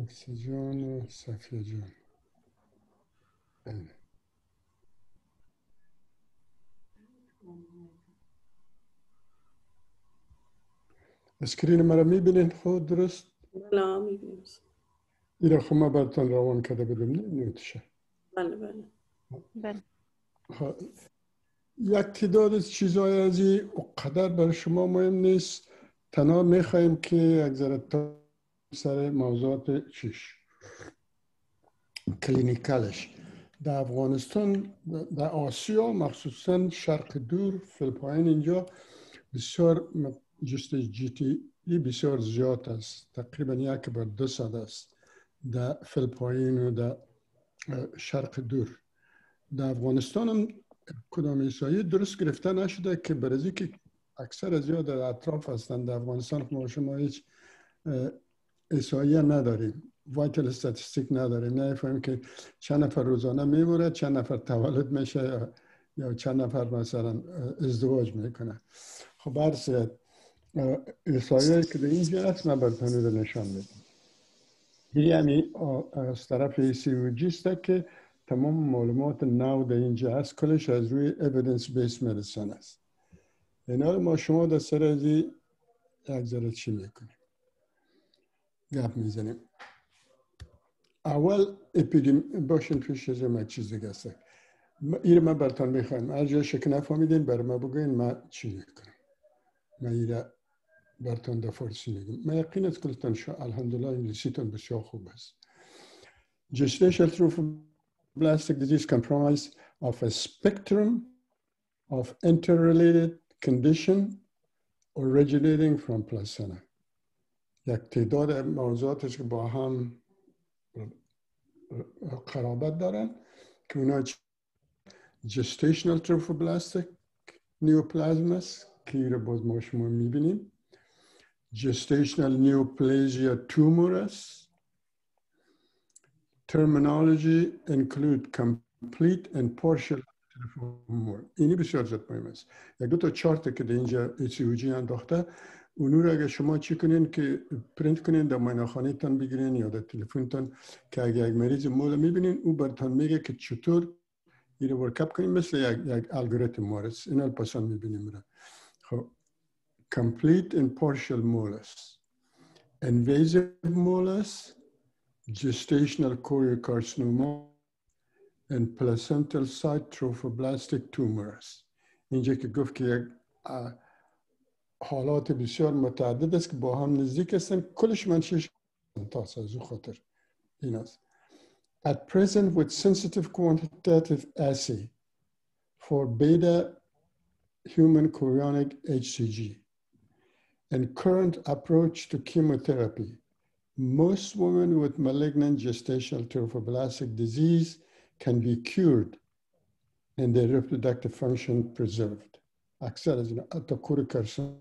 اکسیژن و صفیه جان. بله. screen مرا می‌بینین؟ خو درست؟ بله می‌بینیم. ایره خب ما براتون روان کرده بدم نه؟ نوتشه بله بله. بله. ها. یک تعداد از چیزهای از این قدر برای شما مهم نیست. تنها می‌خواهیم که یک ذره تا سر موضوعات چیش کلینیکالش. در افغانستان در آسیا مخصوصا شرق دور فیلپاین اینجا بسیار جست جی تی ای بسیار زیاد است. تقریبا یک بر دو صد است در فیلپاین و در شرق دور. در افغانستان هم کدام ایسایی درست گرفته نشده که برای که اکثر از در اطراف هستند در افغانستان ما شما هیچ اه، احصایه نداریم. وایتل استاتستیک نداریم نفهمیم که چند نفر روزانه میموره چند نفر تولد میشه یا, چند نفر مثلا ازدواج می‌کنه. خب اه، احصایه‌ای که در اینجا هست من براتون رو نشان میدم. این یعنی آه، از طرف سی است که تمام معلومات نو در اینجا هست کلش از روی evidence based medicine است اینا ما شما در سر از چی می‌کنیم؟ گپ می‌زنیم. اول اپیدیم باشین پیش از من چیز دیگه است. این رو من براتون می‌خوایم هر جا که نفهمیدین برای ما بگوین من چی می‌کنم. من این رو براتون در فارسی میگم. من یقین است کلتان شا الحمدلله انگلیسیتون بسیار خوب است. Gestational trophoblastic disease comprised of a spectrum of interrelated condition originating from placenta. یک تعداد موضوعاتش که با هم قرابت دارن که اونا gestational trophoblastic neoplasm است که رو باز ما شما می‌بینیم. gestational neoplasia tumor است terminology include complete and partial اینی بسیار زیاد مهم است. یک دو تا چارت که در اینجا ACOG انداخته اونو رو اگر شما چی کنین که پرینت کنین در معاینه‌خانه تان بگیرین یا در تلفنتان که اگر یک مریض مول می‌بینین او برتان میگه که چطور این رو workup کنین مثل یک, یک الگوریتم مارس اینا رو پسند می‌بینیم را خب. complete and partial moles invasive molars gestational choriocarcinoma and placental site trophoblastic tumors اینجا که گفت که یک حالات بسیار متعدد است که با هم نزدیک هستن کلش من شش تاس از او خاطر این است At present with sensitive quantitative assay for beta human chorionic HCG and current approach to chemotherapy, most women with malignant gestational trophoblastic disease can be cured and their reproductive function preserved. اکثر از اینا حتی کور کرسن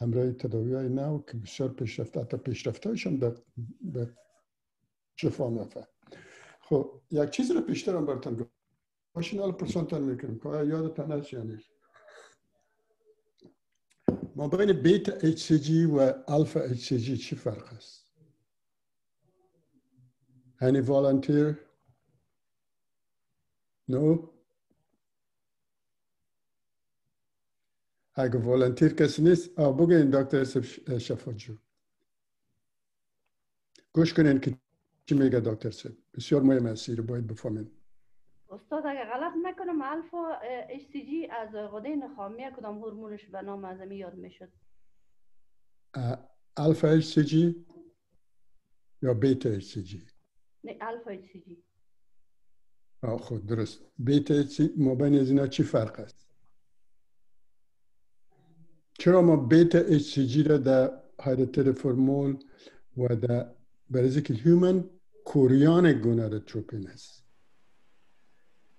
همراه تداوی های نو که بسیار پیشرفته حتی پیشرفته هایشان به, به شفا میفه خب یک چیز رو پیشتر هم براتون گفت ماشین حالا پرسانتان می‌کنیم که آیا یادتان هست یا نیست ما بین بیتا جی و الفا جی چی فرق است Any volunteer? No? اگه volunteer کسی نیست آه بگین دکتر سب شفاجو. گوش کنین که چی میگه دکتر صاحب. بسیار مهم است رو باید بفهمین. استاد اگر غلط نکنم alpha hCG از غده نخامیه کدام هورمونش به نام اعظمی یاد می‌شد؟ alpha hCG یا beta hCG نه alpha hCG خو درست. beta HC ما بین از اینا چی فرق است؟ چرا ما beta G را در hydatidiform mole و در برای که human chorionic gonadotropin است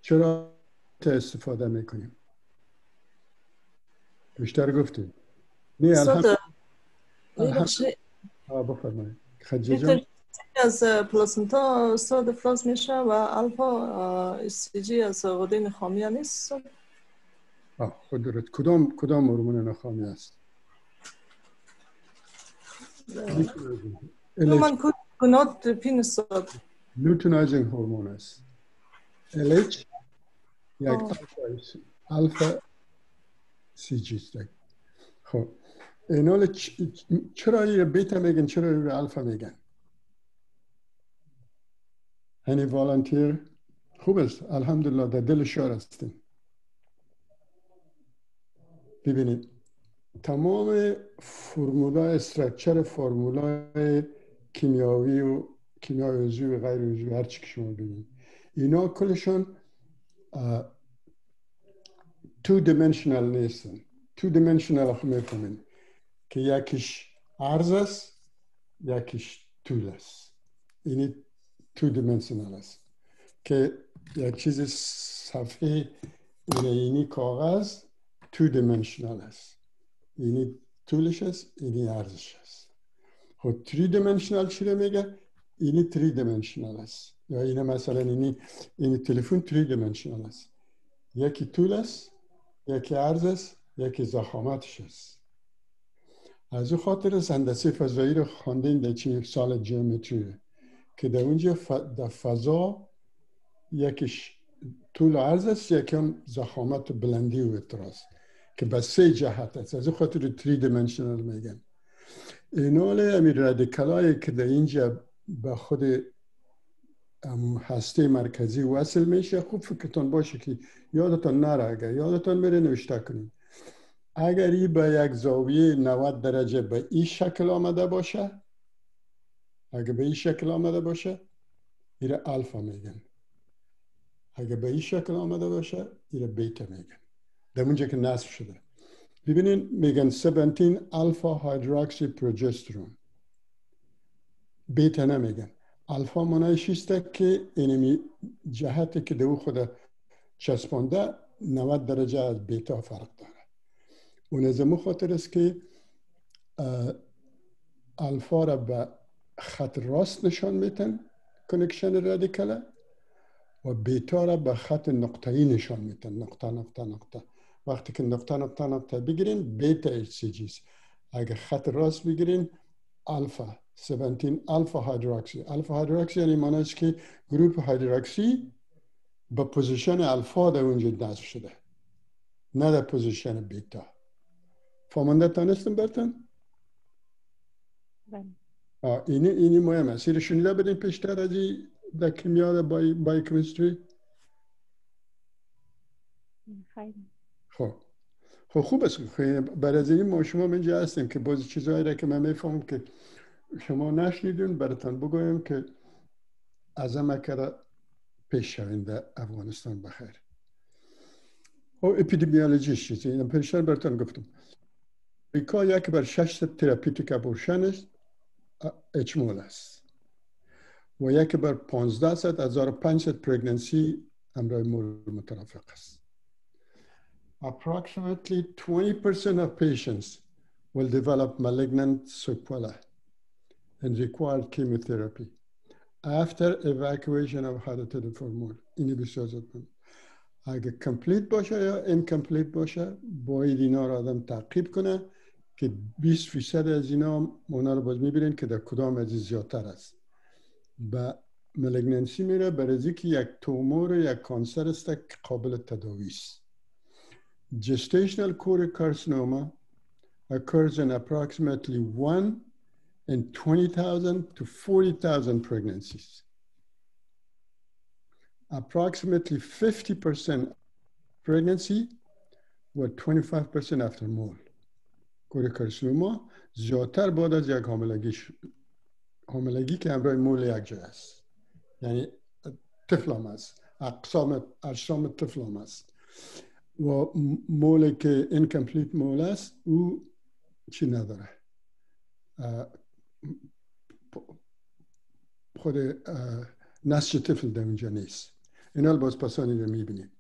چرا استفاده می‌کنیم؟ بیشتر گفتیم. نه الحمد بفرمایید. خدیجه از placenta استاد فلاس میشه و alpha hCG از غده نخامیه نیست خو درست. کدام کدام هورمون نخامی است؟ luteinizing hormone است. LH یک. alpha CG است. خب. اینا رو چ- چرا رو بیتا میگن چرا رو الفا میگن؟ any volunteer خوب است. الحمدلله در دل شار هستیم. ببینید تمام فرمولای استرکچر فرمولای کیمیاوی و کیمیای عضوی و غیر عضوی هر چی که شما ببینید اینا کلشون تو دیمنشنال نیستن. تو دیمنشنال خب می‌فهمین که یکیش عرض است یکیش طول است. اینی تو دیمنشنال است. که یک چیز صفحه اینه اینی کاغذ تو دیمنشنال است. اینی طولش است اینی عرضش است. خب تری دیمنشنال چی رو میگه؟ اینی تری دیمنشنال است. یا اینه مثلا اینی اینی تلفن تری دیمنشنال است. یکی طول است یکی عرض است یکی زخامتش است. از او خاطر است هندسه فضایی رو خواندین در چی سال جیومتری. که در اونجا ف... در فضا یکیش طول و عرض است یکی هم زخامت بلندی و اعتراض. که به سه جهت است. از خاطر تری دیمنشنال میگن. اینال امیر رادیکالایی که در اینجا به خود هسته مرکزی وصل میشه خوب فکرتون باشه که یادتون نره اگر یادتون میره نوشته کنید. اگر ای به یک زاویه 90 درجه به این شکل آمده باشه اگر به این شکل آمده باشه ایره الفا میگن. اگر به این شکل آمده باشه ایره بیتا میگن. در اونجا که نصب شده. ببینین میگن 17 الفا هیدروکسی پروژسترون بیتا نمیگن. الفا منایش است که اینمی جهتی که دو خود چسبانده 90 درجه از بیتا فرق داره. اون از خاطر است که الفا را به خط راست نشان میتن کنکشن رادیکاله و بیتا را به خط نقطه‌ای نشان میتن. نقطه نقطه نقطه. وقتی که نقطه نقطه نقطه بگیرین بیتا جی اگر خط راست بگیرین الفا 17 الفا هیدروکسی الفا هیدروکسی یعنی معنی است که گروپ hydroxy به position alpha در اونجا نصب شده. نه در position beta فهمنده تانستم برتن؟ بله. اینی اینی مهم است اینو شنیده بدین پیشتر از این در کیمیا در bio, biochemistry خیلی خب. خب خوب است برای از این ما شما اینجا هستیم که باز چیزهایی را که من می‌فهمم که شما نشنیدون براتون بگویم که از کرده پیش شوین در افغانستان بخیر. خب اپیدمیولوژیش چیزی؟ این پیشتر براتون گفتم. امریکا یک بر شش therapeutic abortion است H mole است. و یک بر 15 ست 1500 pregnancy همراه مول مترافق است. Approximately 20% of patients will develop malignant sequelae and require chemotherapy after evacuation of hydatidiform mole. اینی بسیار اگه complete باشه یا incomplete باشه باید اینا رو آدم تعقیب کنه که 20 فیصد از اینا اونا رو باز می‌بینین که در کدام از زیادتر است به malignancy میره برای که یک تومور یک cancer است که قابل تداوی است gestational choriocarcinoma occurs in approximately 1 in 20,000 to 40,000 pregnancies. Approximately 50% pregnancy و 25% after mole. کورکارسینوما زیادتر بعد از یک حاملگی ش... حاملگی که همراه مول یک جای است یعنی طفل هم است اقسام اجسام طفل هم است و مول که اینکمپلیت مول است او چی نداره. خود نسج طفل در اونجا نیست. اینا باز پسانی رو می‌بینید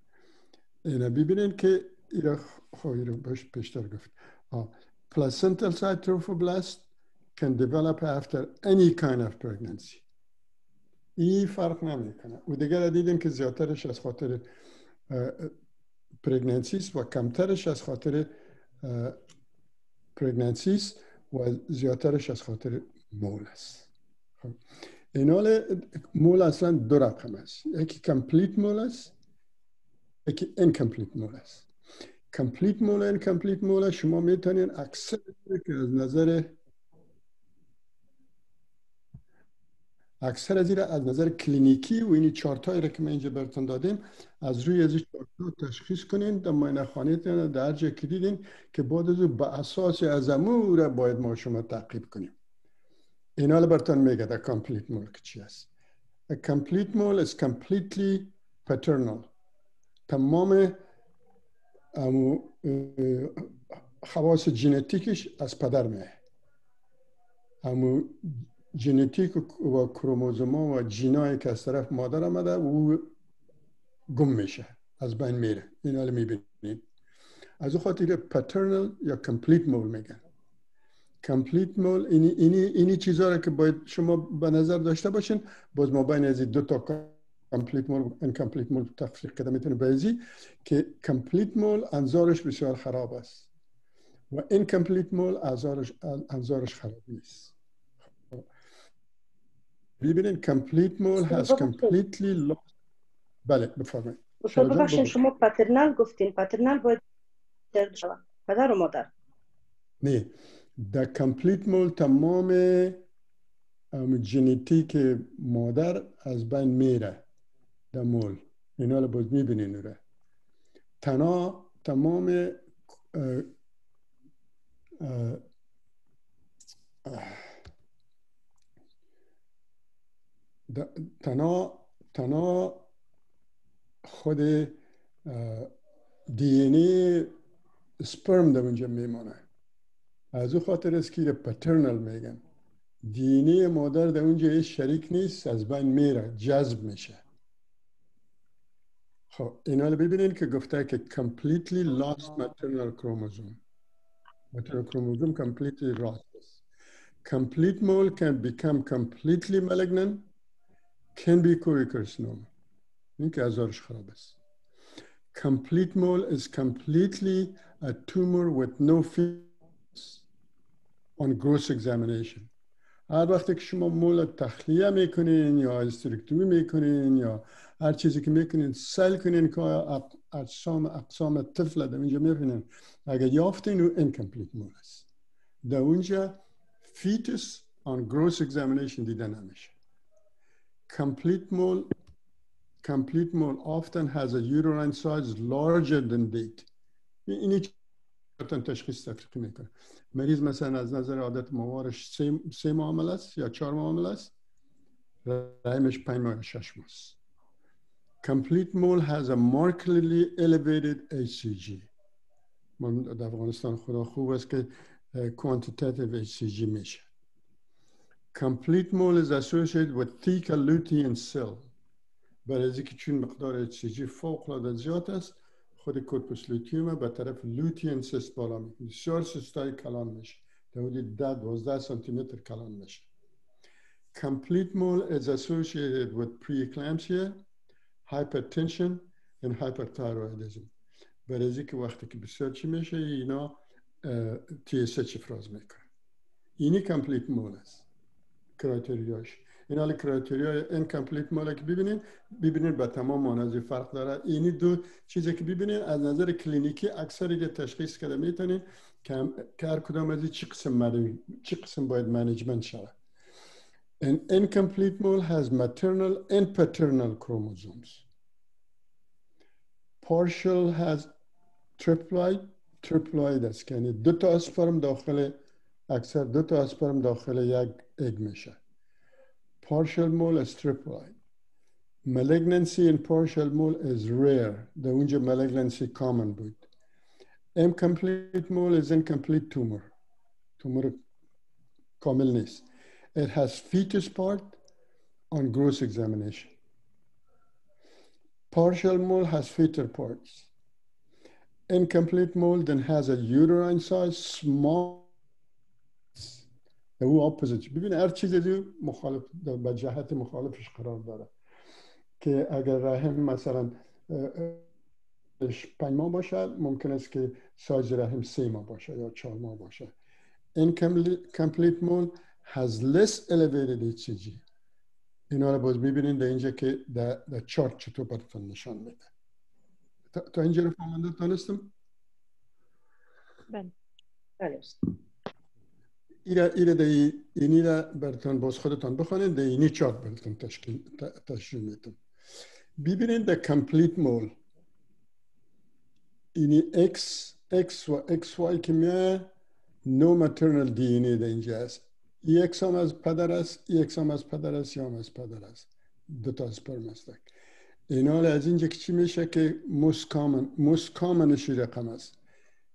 اینا ببینید که اینا خواهی رو پیشتر گفت. placental side can develop after any kind of pregnancy. این فرق نمی‌کنه. و دیگر دیدیم که زیادترش از خاطر pregnancies و کمترش از خاطر pregnancies و زیادترش از خاطر مول است. خب. اینال مول اصلا دو رقم است. یکی complete mole است یکی incomplete mole است. complete mole incomplete mole شما می‌تونین اکثر که از نظر اکثر از از نظر کلینیکی و اینی چارتایی را که من اینجا براتون دادیم از روی از این چارتا تشخیص کنین. در معاینه خانه در جا که دیدین که بعد از به اساس از را باید ما شما تعقیب کنیم. اینا براتون میگه در complete mole که چی است؟ Complete mole is completely paternal. تمام خواص ژنتیکش از پدر میه. امو ژنتیک و کروموزوم و جینایی که از طرف مادر آمده او گم میشه از بین میره. این حال می‌بینید. از او خاطر paternal یا complete mole میگن. complete mole اینی, اینی, اینی چیزها را که باید شما به نظر داشته باشین باز ما بین از دو تا complete mole و incomplete mole تفریق کده می‌تونین بری ازی که complete mole انظارش بسیار خراب است و incomplete mole انظارش خراب نیست. ببینید complete mole هست completely بله بفرمایید. ببخشید شما paternal گفتین. paternal باید درد شود. پدر و مادر. نه. در complete mole تمام ژنتیک مادر از بین میره. در مول اینا رو باز می‌بینین رو تنها تمام اه اه تنها تنها خود دی این ای سپرم در اونجا میمانه از او خاطر است که پترنل میگن. دی این ای مادر در اونجا هیچ شریک نیست از بین میره جذب میشه. خب اینا رو ببینید که گفته که completely lost maternal chromosome. Maternal chromosome completely lost. Complete mole can become completely malignant. Can be co-carcinoma این که ازارش خراب است complete mole is completely a tumor with no features on gross examination. هر وقتی که شما مول تخلیه می‌کنین یا استرکتومی می‌کنین یا هر چیزی که می‌کنین سل کنین که اقسام اقسام طفل در اینجا می‌بینین اگر یافتین او incomplete مول است در اونجا فیتس on gross examination دیده نمیشه complete mole complete mole often has a uterine size larger than date. اینی تشخیص تفریقی می‌کنه مریض مثلا از نظر عادت موارش سه, سه معامل است یا چهار معامل است رحمش پنج ماه شش ماه complete mole has a markedly elevated HCG من در افغانستان خدا خوب است که quantitative HCG میشه complete mole is associated with theca lutein cell. برای از اینکه چون مقدار HCG فوق العاده زیاد است خود کورپوس لوتیوم به طرف لوتین سیست بالا می‌کنه بسیار سیستای کلان میشه در حدود 10 12 سانتی متر کلان میشه complete mole is associated with preeclampsia hypertension and hyperthyroidism. برای از اینکه وقتی که بسیار چی میشه اینا TSH افراز می‌کنه اینی complete mole است criteria ش این حال criteria ی incomplete mole که ببینین ببینین به تمام معنا ازی فرق داره. اینی دو چیزی که ببینین از نظر کلینیکی اکثر یه تشخیص کرده می‌تونین که هر کدام از چی قسم چی قسم باید منیجمنت شود. An incomplete mole has maternal and paternal chromosomes. Partial has triploid, triploid است. یعنی دو تا اسپرم داخل اکثر دو تا اسپرم داخل یک اگ میشه partial mole is triploid. Malignancy in partial mole is rare. The اونجا malignancy common بود. Incomplete mole is incomplete tumor. Tumor کامل نیست. It has fetus part on gross examination. Partial mole has fetal parts. Incomplete mole then has a uterine size small او اپوزیت ببین هر چیزی مخالف به جهت مخالفش قرار داره. که اگر رحم مثلا پنج ماه باشه ممکن است که سایز رحم سه ماه باشه یا چهار ماه باشه. incomplete mole has less elevated HCG اینا رو باز ببینید در اینجا که در, در چارت چطور براتون نشان میده تا, اینجا رو فهمنده تانستم بله. است. ایره ایره در اینی را براتون باز خودتان بخوانید در اینی چارت براتون تشکیل تشریح میتون ببینید در complete mole اینی x x و xy که میه no maternal DNA در اینجا است X هم از پدر است X هم از پدر است یا هم از پدر است. دو تا sperm است اینا از اینجا که چی میشه که most common most common ش رقم است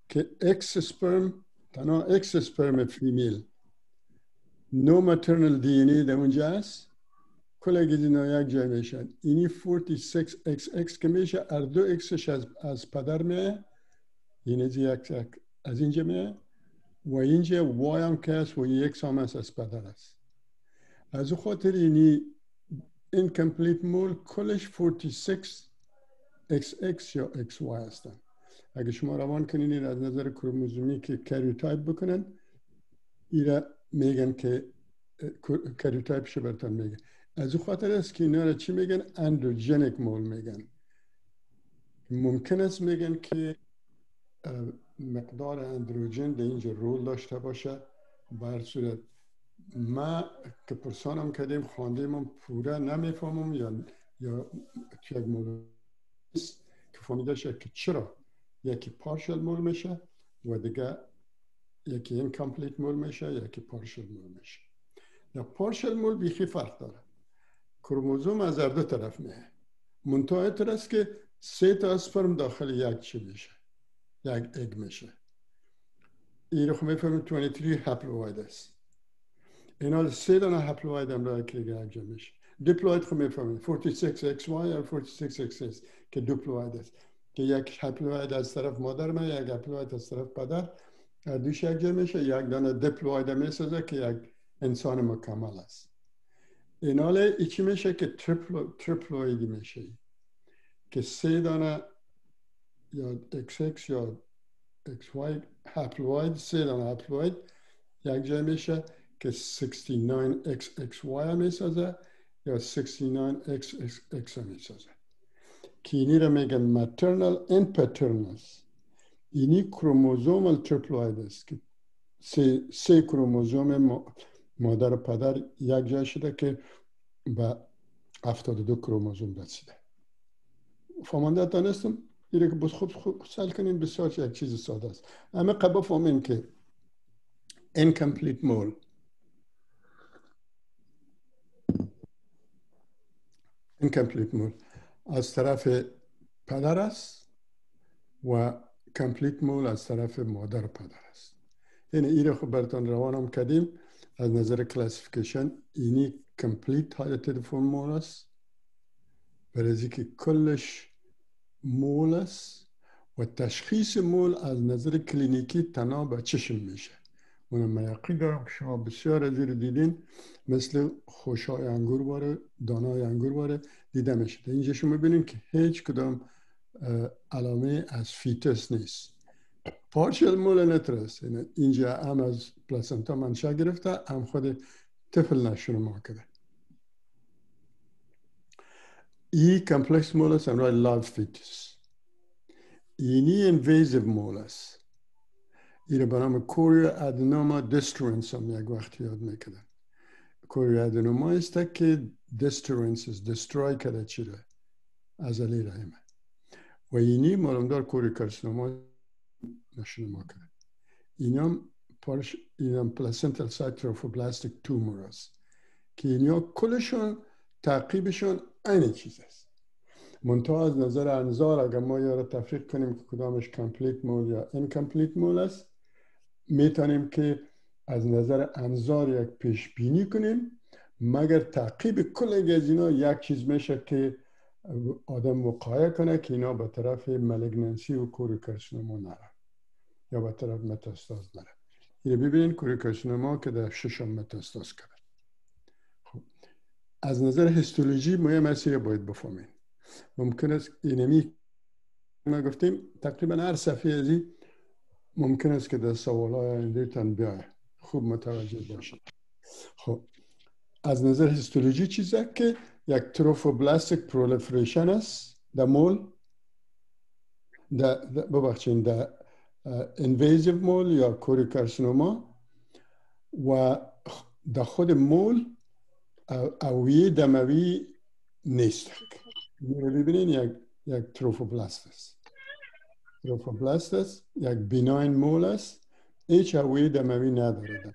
که X sperm تنها X sperm female no maternal DNA در اونجا است کل اگه اینا یک جای میشن. اینی 46XX که میشه هر دو X ش از, از پدر میه. این از یک از اینجا میه. و اینجا Y هم که است و یک هم است از پدر است از خاطر اینی incomplete mole کلش 46 XX یا XY هستن. اگه شما روان کنین از نظر کروموزومی که karyotype بکنن ایره میگن که karyotype برتن میگن از او خاطر است که اینا را چی میگن؟ androgenic mole میگن. ممکن است میگن که مقدار اندروژن در اینجا رول داشته باشه. بر صورت ما که پرسانم کردیم خانده من پوره نمی‌فهمم یا یا یک مول که فهمیده شد که چرا یکی partial mole میشه و دیگه یکی incomplete mole میشه یکی partial mole میشه. یا partial mole بیخی فرق داره. کروموزوم از هر دو طرف میه. منتها است که سه تا اسپرم داخل یک چی میشه؟ یک egg میشه. این رو خب می‌فهمیم 23 haploid است. اینا سه دانه haploid هم را که انجام میشه. دیپلوید خب می‌فهمیم. 46 XY یا 46 XS که دیپلوید است. که یک haploid از طرف مادر من یک haploid از طرف پدر. دوش یک جا میشه یک دانه دیپلوید می‌سازه که یک انسان مکمل است. این حاله ایچی میشه که triplo، triploidy میشه. که سه دانه یا XX یا XY haploid سه دانه haploid یک جای میشه که 69XXY می‌سازه یا 69XX می‌سازه. رو میگن maternal and paternal. اینی کروموزومال تریپلوید است که سه, سه کروموزوم مادر و پدر یک جای شده که به 72 کروموزوم رسیده. فهمانده دانستم؟ اینه که بس خوب خوب سل کنین بسیار یک چیز ساده است. اما قبل فهمیم که incomplete mole. Incomplete mole. از طرف پدر است و complete mole از طرف مادر پدر است. یعنی این خب براتون روانم کردیم. از نظر کلاسیفیکیشن اینی complete hydrated form mole است. برای که کلش مول است و تشخیص مول از نظر کلینیکی تنها به چشم میشه. من یقین دارم که شما بسیار از دیدین. مثل خوشای انگور باره دانای انگور باره. دیده میشه اینجا شما ببینید که هیچ کدام علامه از fetus نیست. partial mole fetus یعنی اینجا هم از placenta منشا گرفته هم خود طفل نشو نما کرده. ای complete mole س همراه live fetus اینی invasive mole س. این رو به نام chorioadenoma destruens هم یک وقت یاد می‌کردن. chorioadenoma است که destroy کرده چی را ازلی رحمه و اینی معلومدار choriocarcinoma نشو نما کرده این هم پارش این هم placental site trophoblastic tumor است. که اینیا کلشون تعقیبشون این چیز است. منتها از نظر انظار اگر ما یا تفریق کنیم که کدامش complete mole یا incomplete mole است می‌تونیم که از نظر انظار یک پیش بینی کنیم مگر تعقیب کل از اینا یک چیز میشه که آدم وقایه کنه که اینا به طرف malignancy و choriocarcinoma نره یا به طرف متاستاز نره اینو ببینید کوریکارسینوما که در ششم متاستاز کرد از نظر هیستولوژی ما مسیر باید بفهمیم ممکن است اینمی ما گفتیم تقریبا هر صفحه ازی ممکن است که در سوال های آینده خوب متوجه باشید. خب از نظر هیستولوژی چیزه که یک تروفوبلاستیک پرولفریشن است. در مول در ببخشید در انویزیو مول یا کوریکارسینوما و در خود مول اویه دموی نیست. میره ببینین یک یک تروفوبلاست است. تروفوبلاست است یک بیناین مول است. هیچ اویه دموی نداره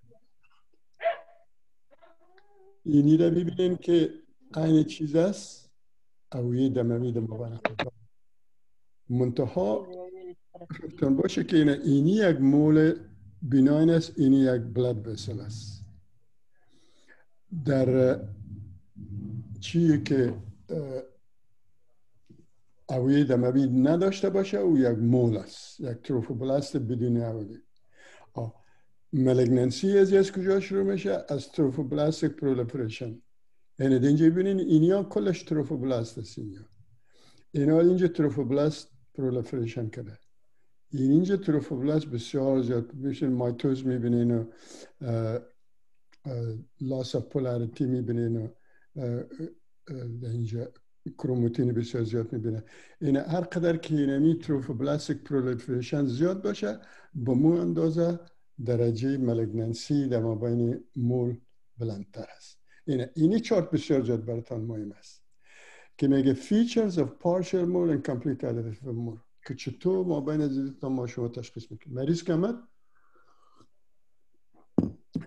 اینی را ببینین که این چیز است؟ اوعیه دموی در مبارک منتها باشه که اینی یک مول benign است اینی یک blood vessel است. در چیه که اوعیه دموی نداشته باشه او یک مول است یک trophoblast بدون اوعیه malignancy از از کجا شروع میشه؟ از trophoblastic proliferation یعنی اینجا ببینین اینیا کلش trophoblast است اینیا اینا اینجا trophoblast proliferation کرده. اینجا trophoblast بسیار زیاد میشه. mitosis می‌بینین و loss of polarity می‌بینین و اینجا chromatin بسیار زیاد می‌بینه. این هر قدر که اینمی trophoblastic proliferation زیاد باشه به امو اندازه درجه malignancy در مابین مول بلندتر است اینه. اینی چارت بسیار زیاد براتان مهم است که میگه features of partial mole and complete hydatidiform mole. که چطور ما بین از تا ما شما تشخیص می‌کنیم. مریض کمت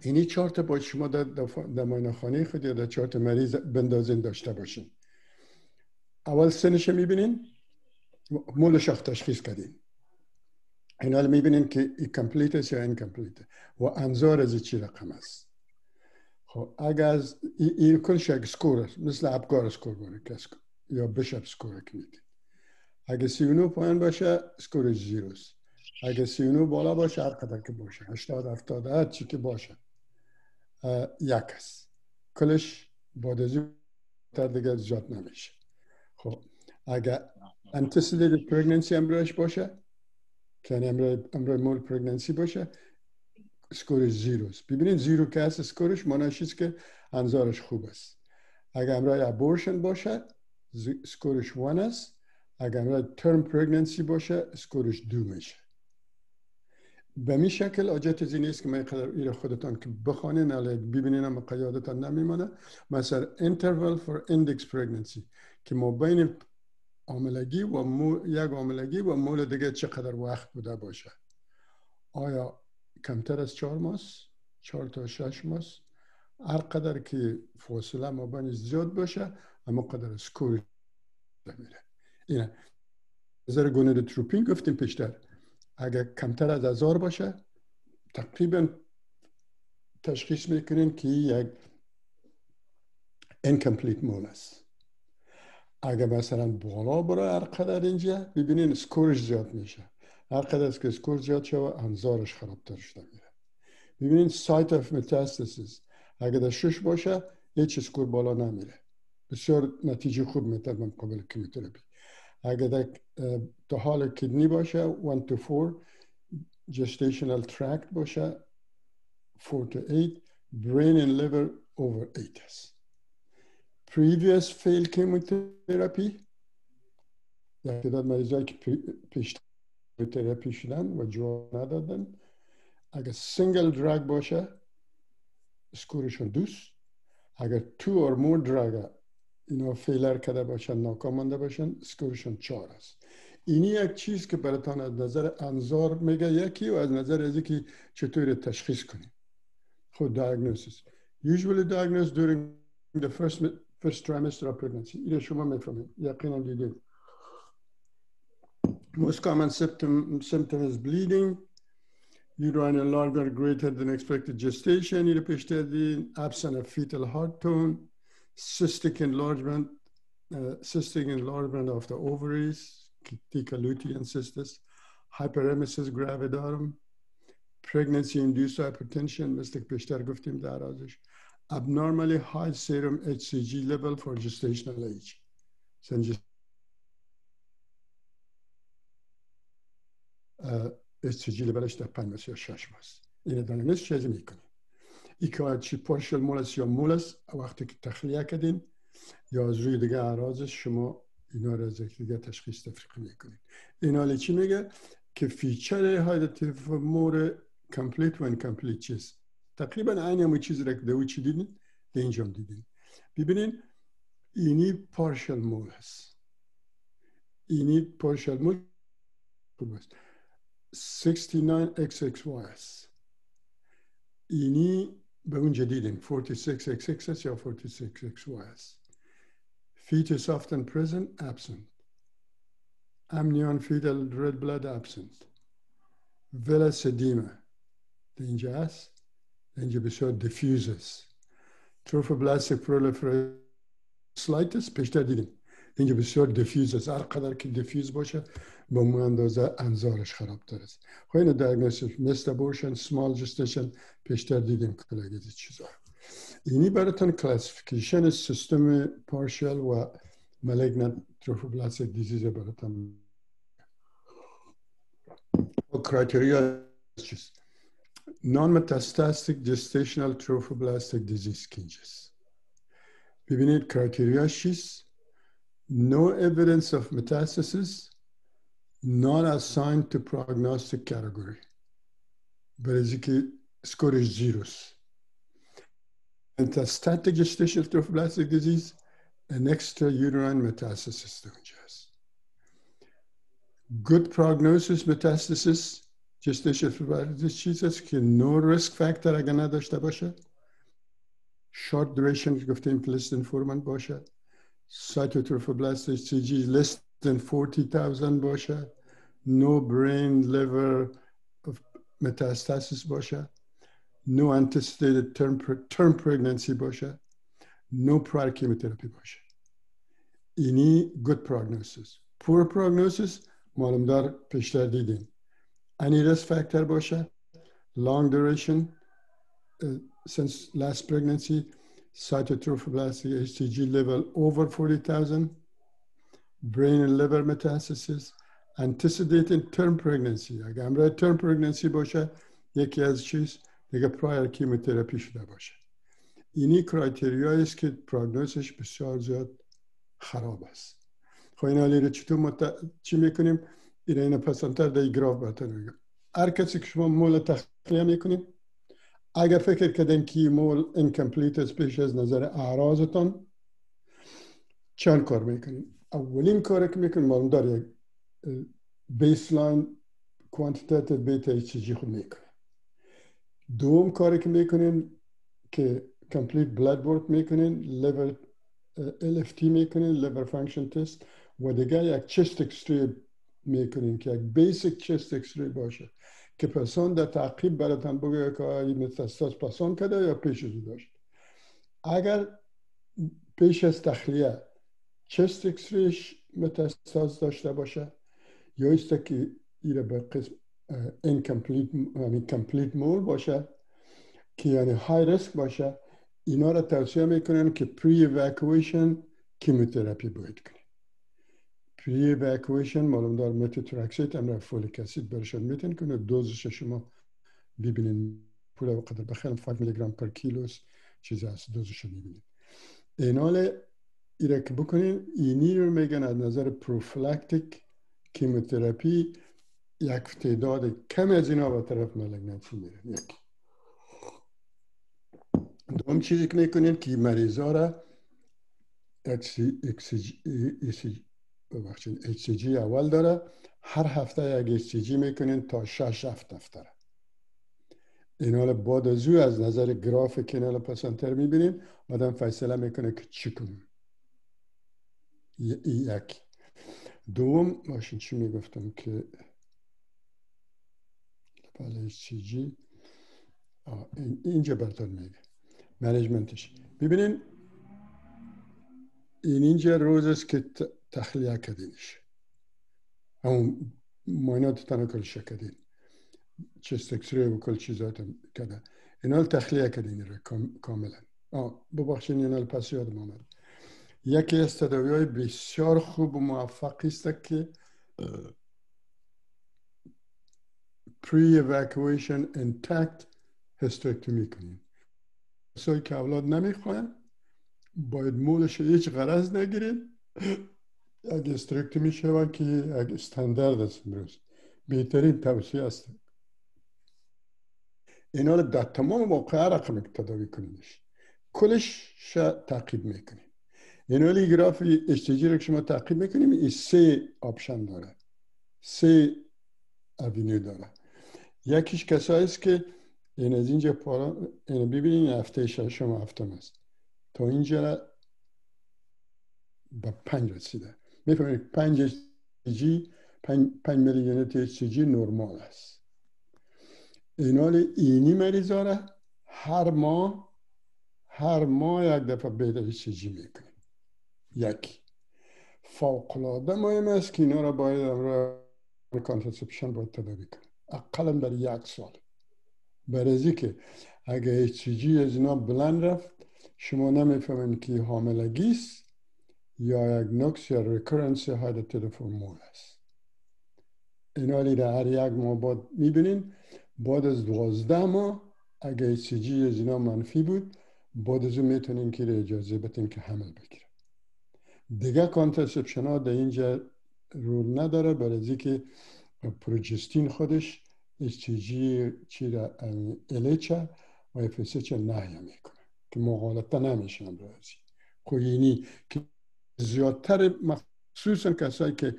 اینی چارت باید شما در در خانه خود یا در چارت مریض بندازین داشته باشین. اول سنش می‌بینین. مولش تشخیص کردین. اینا رو می‌بینین که ای complete است یا incomplete و انذار از چی رقم است؟ خب اگر از این کلش یک score است. مثل Apgar score باره یا Bishop score که میدین اگه سی و نو پایین باشه score ش zero ست اگه سی و نو بالا باشه هر قدر که باشه. هشتاد هفتاد هر چی که باشه یک است. کلش بعد از دیگه زیاد نمیشه. خب اگه antecedent pregnancy امروش باشه یعنی امروی مول پرگننسی باشه سکورش زیروست ببینید زیرو که هست سکورش معنیش که انظارش خوب است. اگر امروی ابورشن باشه سکورش وان است. اگر امروی ترم پرگننسی باشه سکورش دو میشه. به می شکل آجت از نیست که من قدر ایر خودتان که بخوانین علی ببینین اما قیادتان نمیمانه مثلا interval for index pregnancy که ما بین عاملگی و مو... یک عاملگی و مول دیگه چقدر وقت بوده باشه؟ آیا کمتر از چهار ماست چهار تا شش ماست هر قدر که فاصله ما زیاد باشه اما قدر سکور میره. اینه نظر گونه تروپین گفتیم پیشتر. اگر کمتر از هزار باشه تقریبا تشخیص می‌کنین که یک incomplete مول است. اگر مثلا بالا برای هر قدر اینجا ببینین سکورش زیاد میشه. هر قدر که سکور زیاد شوه انظارش خرابتر شده میره. ببینین سایت اف متاستاسیس اگر در شش باشه هیچ سکور بالا نمیره. بسیار نتیجه خوب میتر من قبل کیموتراپی اگر در تا حال کدنی باشه 1 to 4 gestational tract باشه 4 to 8 brain and liver over 8 است previous failed chemotherapy. در تعداد مریضایی که پیش تراپی شدن و جواب ندادن اگر single drug باشه score شون دو است اگر two or more drug اینا failure کرده باشن ناکام مانده باشن score شون چهار است اینی یک چیز که براتان از نظر انذار میگه یکی و از نظر از که چطور تشخیص کنیم خود diagnosis. Usually diagnosed during the first first trimester of pregnancy اینو شما میفهمید یقینا دیدید most common symptom, symptom is bleeding uterine enlargement greater than expected gestation اینو پیش دادین absent of fetal heart tone cystic enlargement uh, cystic enlargement of the ovaries decaluteal cystis hyperemesis gravidarum pregnancy induced hypertension مثل که پیشتر گفتیم در ازش abnormally high serum HCG level for gestational age. HCG levelش در پنج یا شش ماست این دانه چیزی می‌کنیم. ای که چی پارشل مول است یا مول است وقتی که تخلیه کردین یا از روی دیگه اعراضش شما اینا را از دیگه تشخیص تفریق می‌کنید این حالی چی میگه؟ که فیچر هایدتیف مور کمپلیت و انکمپلیت چیست؟ تقریبا عین همون چیز را که دو چی دیدین که اینجا دیدین. ببینین اینی پارشل مول هست. اینی پارشل مول است. 69xxy است. اینی به اون جدیدین 46xx است یا 46xy است. Fetus often present absent. Amnion fetal red blood absent. Villus edema اینجا هست. اینجا بسیار diffuse است trophoblastic proliferatitis پیشتر دیدیم. اینجا بسیار دفیوز است. هر قدر که دفیوز باشه به اون اندازه انظارش خرابتر است. خب اینو دیاگنوستیک مثل ابورشن سمال جستشن پیشتر دیدیم کلاگی چیزا. اینی براتون کلاسیفیکیشن سیستم پارشل و ملیگنت تروفوبلاستیک دیزیز براتون. کرایتریا چیست؟ non-metastatic gestational trophoblastic disease kinges ببینید کرایتریا چیست no evidence of metastasis not assigned to prognostic category برای که سکورش زیروس metastatic gestational trophoblastic disease an extra uterine metastasis در اونجا هست good prognosis metastasis جستش فیبرید چیز است که نو ریسک فاکتور اگر نداشته باشه. شورت دوریشن گفته این پلیس دن فورمند باشه. سایتو تروفو بلاست ایس سی جی لیس فورتی تاوزن باشه no brain liver metastasis باشه no antecedent term pregnancy باشه. no prior chemotherapy باشه. اینی good prognosis poor prognosis معلومدار پیشتر دیدیم. Any risk factor باشه long duration uh, since last pregnancy cytotrophoblastic HCG level over 40,000 brain and liver metastasis antecedent term pregnancy اگر همراه term pregnancy باشه یکی از چیز دیگه prior chemotherapy شده باشه اینی criteria یی است که prognosis ش بسیار زیاد خراب است خب این رو چطور مت... چی می‌کنیم این اینو پسان‌تر در گراف براتون میگم. هر کسی که شما مول تخلیه می‌کنیم اگر فکر کردین که مول incomplete است پیش از نظر اعراضتان چند کار می‌کنیم اولین کاری که می‌کنیم معلومدار یک baseline quantitative beta HCG خود می‌کنیم دوم کاری که می‌کنین که complete blood work می‌کنین لیور LFT می‌کنین liver function test و دیگه یک chest X-ray می‌کنین که یک basic chest X-ray باشه که پسان در تعقیب براتون بگه که این metastasis پسان کرده یا پیش از داشت. اگر پیش از تخلیه chest x-ray ش متستاز داشته باشه یا است که ایره به قسم incomplete یعنی complete mole باشه که یعنی high risk باشه اینا را توصیه می‌کنن که pre-evacuation chemotherapy باید کنید معلوم دار methotrexate امرا folic acid برشان میتین کنه. دوزش شما ببینین پول و قدر بخیرم 5 میلی گرم پر کیلوس چیز هست. دوزش می‌بینین. اینال ایره که بکنین. اینی رو میگن از نظر پروفلکتیک کیموتراپی یک تعداد کم از اینا به طرف ملگنتی میره. یک. دوم چیزی که می‌کنیم که مریضا را ببخشید HCG اول داره. هر هفته یک HCG می‌کنین تا شش هفت هفته اینا رو بعد از از نظر گراف اینا پسانتر می‌بینیم آدم فیصله می‌کنه که چی کنیم یک. دوم ماشین چی می‌گفتم که بله جی اینجا براتون میگه. منیجمنتش ببینین این اینجا روز است که تخلیه کردینش همون ماینات تنها کل شکدین چست اکسری و کل چیزات کده. اینا تخلیه کردین رو کاملا. آه ببخشین اینا پس یادم آمد. یکی از تداوی های بسیار خوب و موفقی است که pre-evacuation intact hysterectomy کنیم. کسایی که اولاد نمی‌خواین باید مولش هیچ غرض نگیرید یک hysterectomy شود که استاندارد است امروز بهترین توصیه است. اینا رو در تمام موقع رقم تداوی کنیدش کلش شا تعقیب می‌کنیم. اینا graph HCG رو شما تعقیب می‌کنیم این سه option داره. سه avenue داره. یکیش کسایی است که این از اینجا پارا این ببینین هفته ششم هفتم است. تا اینجا به پنج رسیده. می‌فهمید پنج جی پنج, پنج میلی یونیت جی نرمال است. اینال اینی مریض داره. هر ماه هر ماه یک دفعه بیده جی می‌کنیم یک. فوقلاده مهم است که اینا را باید امرو contraception باید تداوی کنیم اقلا در یک سال. برای که اگه HCG از اینا بلند رفت شما نمی‌فهمین که حاملگی است. یا recurrence hydatidiform mole است اینا را هر یک ماه بعد می‌بینین بعد از دوازده ماه اگه HCG از اینا منفی بود بعد از اون می‌تونین که اجازه بتین که حمل بگیره دیگه کانترسپشن ها در اینجا رول نداره برای که پروجستین خودش جی چی را الیچه و افسچه نهیه می‌کنه که مغالطه نمیشن رازی خوینی که زیادتر مخصوصا کسایی که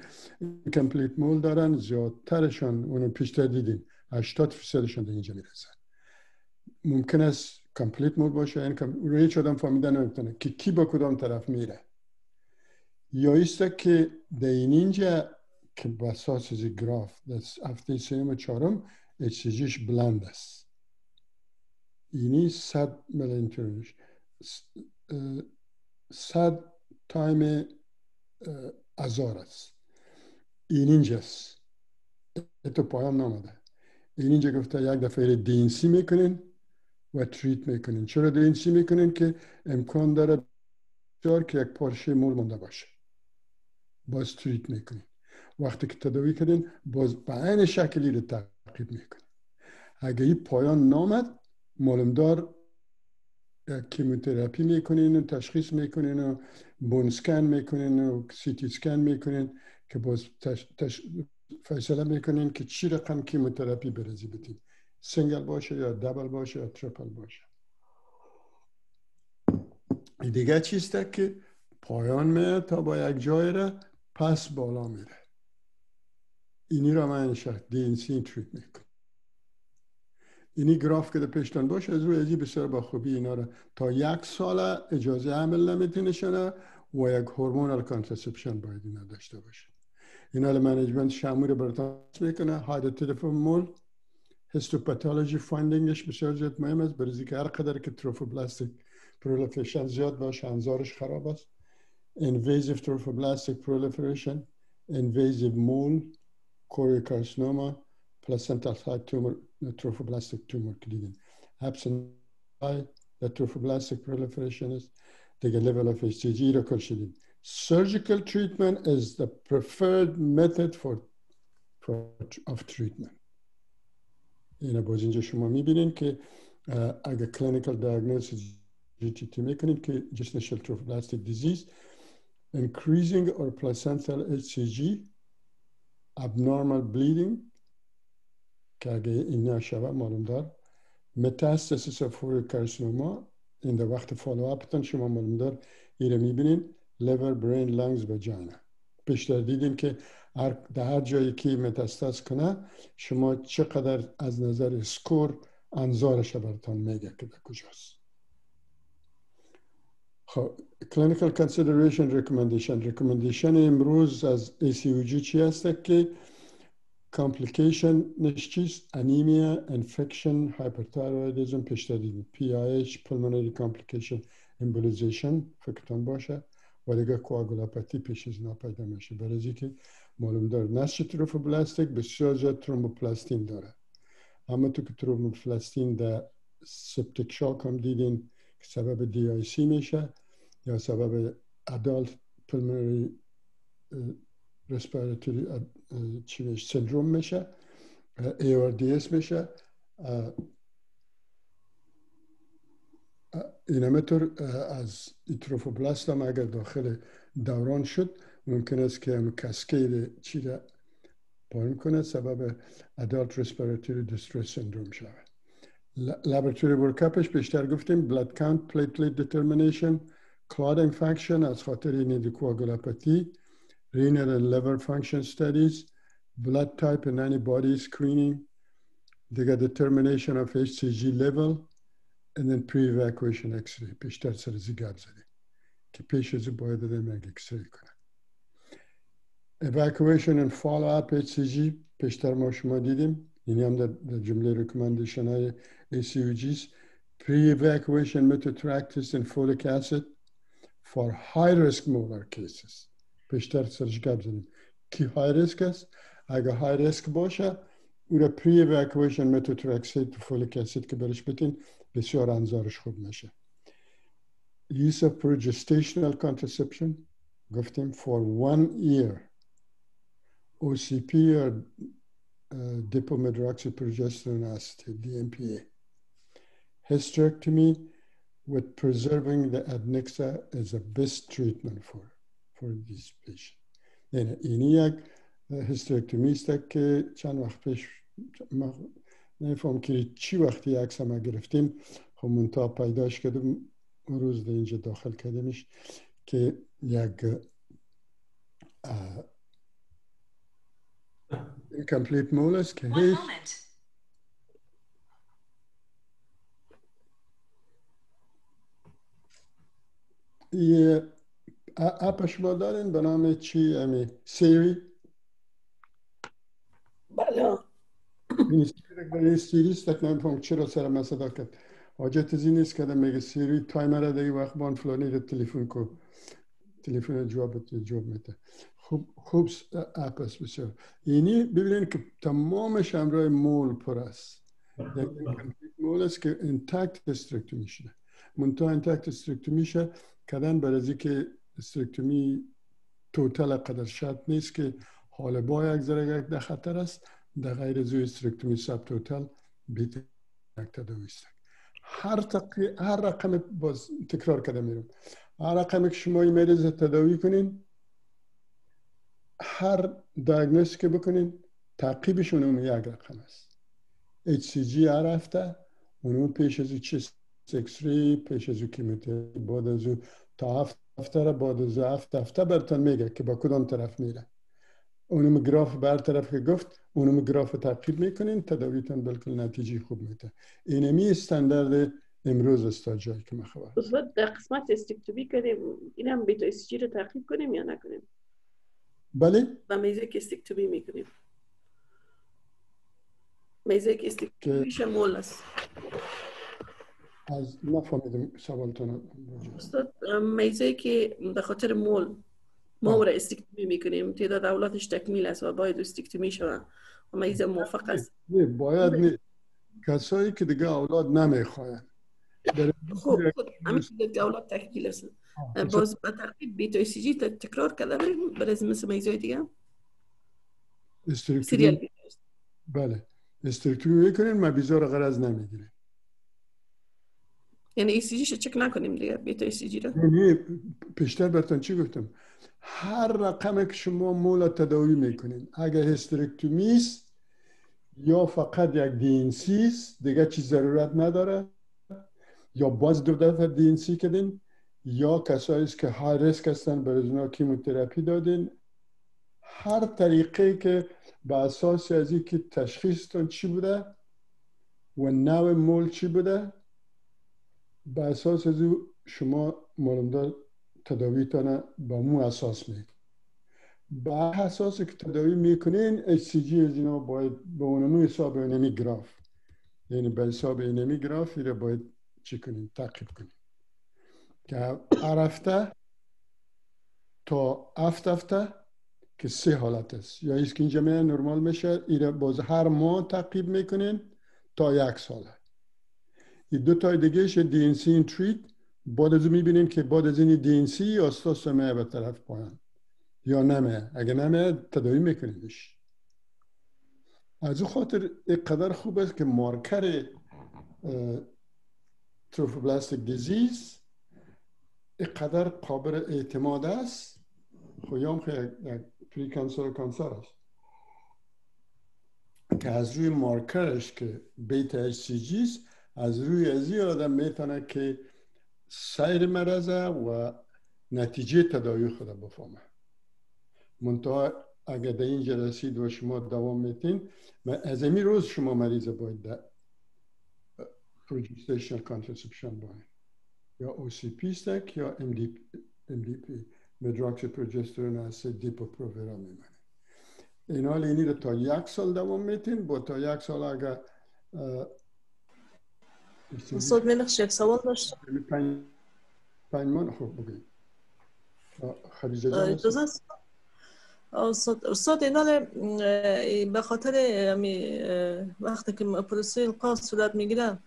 کمپلیت مول دارن زیادترشان اونو پیشتر دیدیم 80 فیصدشان در اینجا می‌رسن. ممکن است کمپلیت مول باشه. این رو هیچ آدم فهمیده نمی‌تونه که کی با کدام طرف میره. یا ایست که در اینجا که بساس از گراف در هفته سیم و چهارم اچسیجیش بلند است. اینی صد ملینترنش صد تایم ازار است. این اینجاست. پایان نامده. این اینجا گفته یک دفعه دینسی می‌کنین و تریت می‌کنین. چرا دینسی می‌کنین که امکان داره که یک پارچه مول مونده باشه. باز treat می‌کنین. وقتی که تداوی کردین باز به این شکلی رو تعقیب می‌کنین. اگه این پایان نامد معلومدار chemotherapy می‌کنین و تشخیص می‌کنین و bone scan می‌کنین و CT scan می‌کنین که باز تش... تش... فیصله می‌کنین که چی رقم chemotherapy برزی بدین. single باشه یا double باشه یا triple باشه. دیگه چیسته که پایان میاد تا با یک جای را پس بالا میره. اینی را من شد D&C treat می‌کنم. اینی گراف که در پیشتان باشه از روی ازی بسیار با خوبی اینا را تا یک سال اجازه عمل نمی‌تونه شده و یک hormonal contraception باید اینا داشته باشه. اینا management شامور برتان می‌کنه hydatidiform mole histopathology finding ش بسیار زیاد مهم است برای که هر قدر که trophoblastic proliferation زیاد باشه انذارش خراب است. Invasive trophoblastic proliferation invasive mole choriocarcinoma placental side tumor trophoblastic tumor که دیدیم absent the trophoblastic proliferation is دیگه level of HCG رو کل شدیم surgical treatment is the preferred method for, for of treatment اینه باز اینجا شما میبینین که اگه clinical diagnosis GTT میکنید که gestational trophoblastic disease increasing or placental HCG abnormal bleeding که اگه این نشوه معلوم دار metastasis choriocarcinoma این در وقت follow-up تان شما معلوم دار ایره می‌بینین. liver brain lungs vagina بیشتر دیدین که در هر جایی که متاستاز کنه شما چقدر از نظر score انذارش براتان میگه که به کجاست. خب clinical consideration recommendation. Recommendation امروز از ACOG چی هست که complication نش چیست anemia infection hyperthyroidism پیشتر دیدیم PIH pulmonary complication embolization فکرتان باشه. و دیگه coagulopathy پیش از اینا پیدا میشه. برای که معلوم داره نسج trophoblastic بسیار زیاد ترومبوپلاستین داره. اما تو که ترومبوپلاستین در septic shock هم دیدین که سبب DIC میشه یا سبب adult pulmonary respiratory چی syndrome میشه ARDS میشه اینامتر از ای trophoblast هم اگر داخل دوران شد ممکن است که هم cascade چی را پایین کنه سبب adult respiratory distress syndrome شود. laboratory workup ش بیشتر گفتیم blood count platelet determination clotting function از خاطر نیدی coagulopathy renal and liver function studies blood type and antibody screening دیگه determination of HCG level and then pre-evacuation x-ray پیشتر سر گپ زدیم که پیش از باید دادیم یک x-ray کنه evacuation and follow-up HCG پیشتر ما شما دیدیم این هم در جمله recommendation های ACUGs pre-evacuation methotractis and folic acid for high-risk molar cases پیشتر سرش گپ زدیم کی های ریسک است اگه های ریسک باشه او را پری اواکویشن متوترکسید تو فولیک اسید که برش بتین بسیار انظارش خوب میشه use of progestational contraception گفتیم for one year OCP or uh, dipomedroxyprogesterone acetate DMPA hysterectomy with preserving the adnexa is the best treatment for for this patient. یعنی اینی یک هسترکتومی است که چند وقت پیش نفهم که چی وقتی عکس ما گرفتیم خب منتها پیداش کردیم روز در اینجا داخل کردیمش که یک incomplete mole است که هیچ یه اپ شما دارین به نام چی امی؟ سیری بله. این سیری است که نمیفهم چرا سر ما صدا کرد؟ حاجت از این نیست که میگه سیری تایمر دیگه وقت بان فلانی رو تلفن کو. تلفن جواب جواب میده. خوب خوب گپ است بسیار. اینی ببینید که تمامش همراه مول پر است. مول است که intact hysterectomy شده منتها intact hysterectomy شده کدن برای که hysterectomy total قدر شرط نیست که حال با یک ذره در خطر است. در غیر زوی hysterectomy subtotal بیت یک هر. هر رقم باز تکرار کرده میرم. هر رقم که شما این مریض تداوی کنین هر دیاگنوز که بکنین تعقیبشون اون یک رقم است. HCG هر هفته اونو پیش از چیست اکسری پیش از کیموتراپی بعد از تا هفت هفته را بعد از هفت هفته برتون میگه که با کدام طرف میره. اونم گراف بر طرف که گفت اونم گراف تعقیب می‌کنین تداویتون بلکل نتیجه خوب میده. اینمی استاندارد امروز است تا جایی که من خبر. در قسمت استکتوبی کردیم این هم بیتا اسیجی رو تعقیب کنیم یا نکنیم؟ بله؟ و میزه که استکتوبی می‌کنیم. میزه که استکتوبی شمول است. از نفهمیدم سوالتون استاد میزه که به خاطر مول ما را استکتومی می‌کنیم تعداد اولادش تکمیل است و باید استکتومی و میزه موافق است. نه باید نه. کسایی که دیگه اولاد نمی‌خواین خب همین که اولاد تکمیل است. باز به ترتیب بیتا سی جی تکرار کرده بریم برای مثل میزه دیگه استرکتومی بله. استرکتومی می‌کنین ما بیزار غرض نمی‌گیرین یعنی ای سی چک نکنیم دیگه بیتا ای سی جی رو. نه پیشتر برتون چی گفتم؟ هر رقم که شما مولا تداوی می‌کنین اگر هسترکتومی است یا فقط یک دینسی است دیگه چی ضرورت نداره. یا باز دو دفعه دینسی کردین یا کسایی که های ریسک هستن برای اونا کیموتراپی دادین. هر طریقه که به اساس از اینکه تشخیصتون چی بوده و نوع مول چی بوده به اساس از شما مالمدار تداویتان با مو اساس می به اساس که تداوی می‌کنین جی از اینا باید به اونمو حساب اینمی گراف. یعنی به حساب اینمی گراف را باید چی کنین؟ تعقیب کنین. که هر هفته تا هفت هفته که سه حالت است. یا ایست که اینجا نرمال میشه ایره باز هر ماه تعقیب می‌کنین تا یک ساله. دو تای دیگه دی این سی تریت بعد از می‌بینیم که بعد از این سی استاس میه به طرف پایان. یا نمه. اگه نمه تداوی میکنیدش. از او خاطر قدر خوب است که مارکر تروفوبلاستیک دیزیز اینقدر قابل اعتماد است. خویام خیلی یک پری کانسر کانسر است. که از روی مارکرش که beta HCG از روی از آدم می‌تونه که سیر مرضه و نتیجه تداوی خود بفهمه. منتها اگر در اینجا رسید و شما دوام میتین از امی روز شما مریض باید در progestational contraception باید. یا پی استک یا depo medroxyprogesterone از depo میمانه این حال اینی رو تا یک سال دوام میتین. با تا یک سال اگر استاد ملخش یک سوال داشت پنج پنج مان خوب بگید خدیجه جان اجازه استاد استاد اینا به خاطر وقتی که پروسه القاء صورت می‌گیره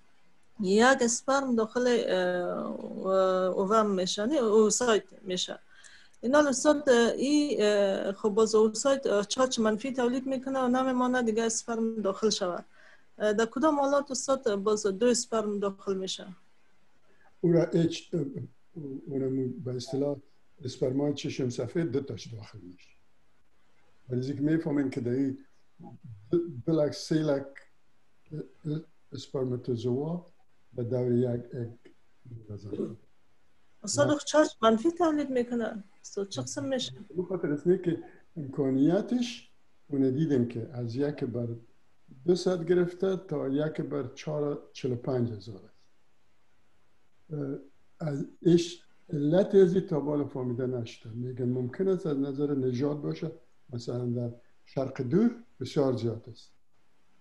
یک اسپرم داخل اوام میشه نه او سایت میشه. اینا استاد ای خب باز او سایت چارچ منفی تولید می‌کنه و نمیمانه دیگه اسپرم داخل شود. در کدام حالات استاد باز دو اسپرم داخل میشه؟ او را اچ اونم به اصطلاح اسپرمای چشم سفید دو تاش داخل میشه. ولی که می‌فهمین که در بلک سیلک اسپرماتوزوا به دور یک اگ استاد چارج منفی تولید می‌کنه؟ چه قسم میشه؟ به خاطر است که امکانیتش اون دیدیم که از یک بر دو گرفته تا یک بر چهار چل پنج هزار از ایش علت ازی تا بالا فهمیده نشده. میگن ممکن است از نظر نژاد باشه مثلا در شرق دور بسیار زیاد است.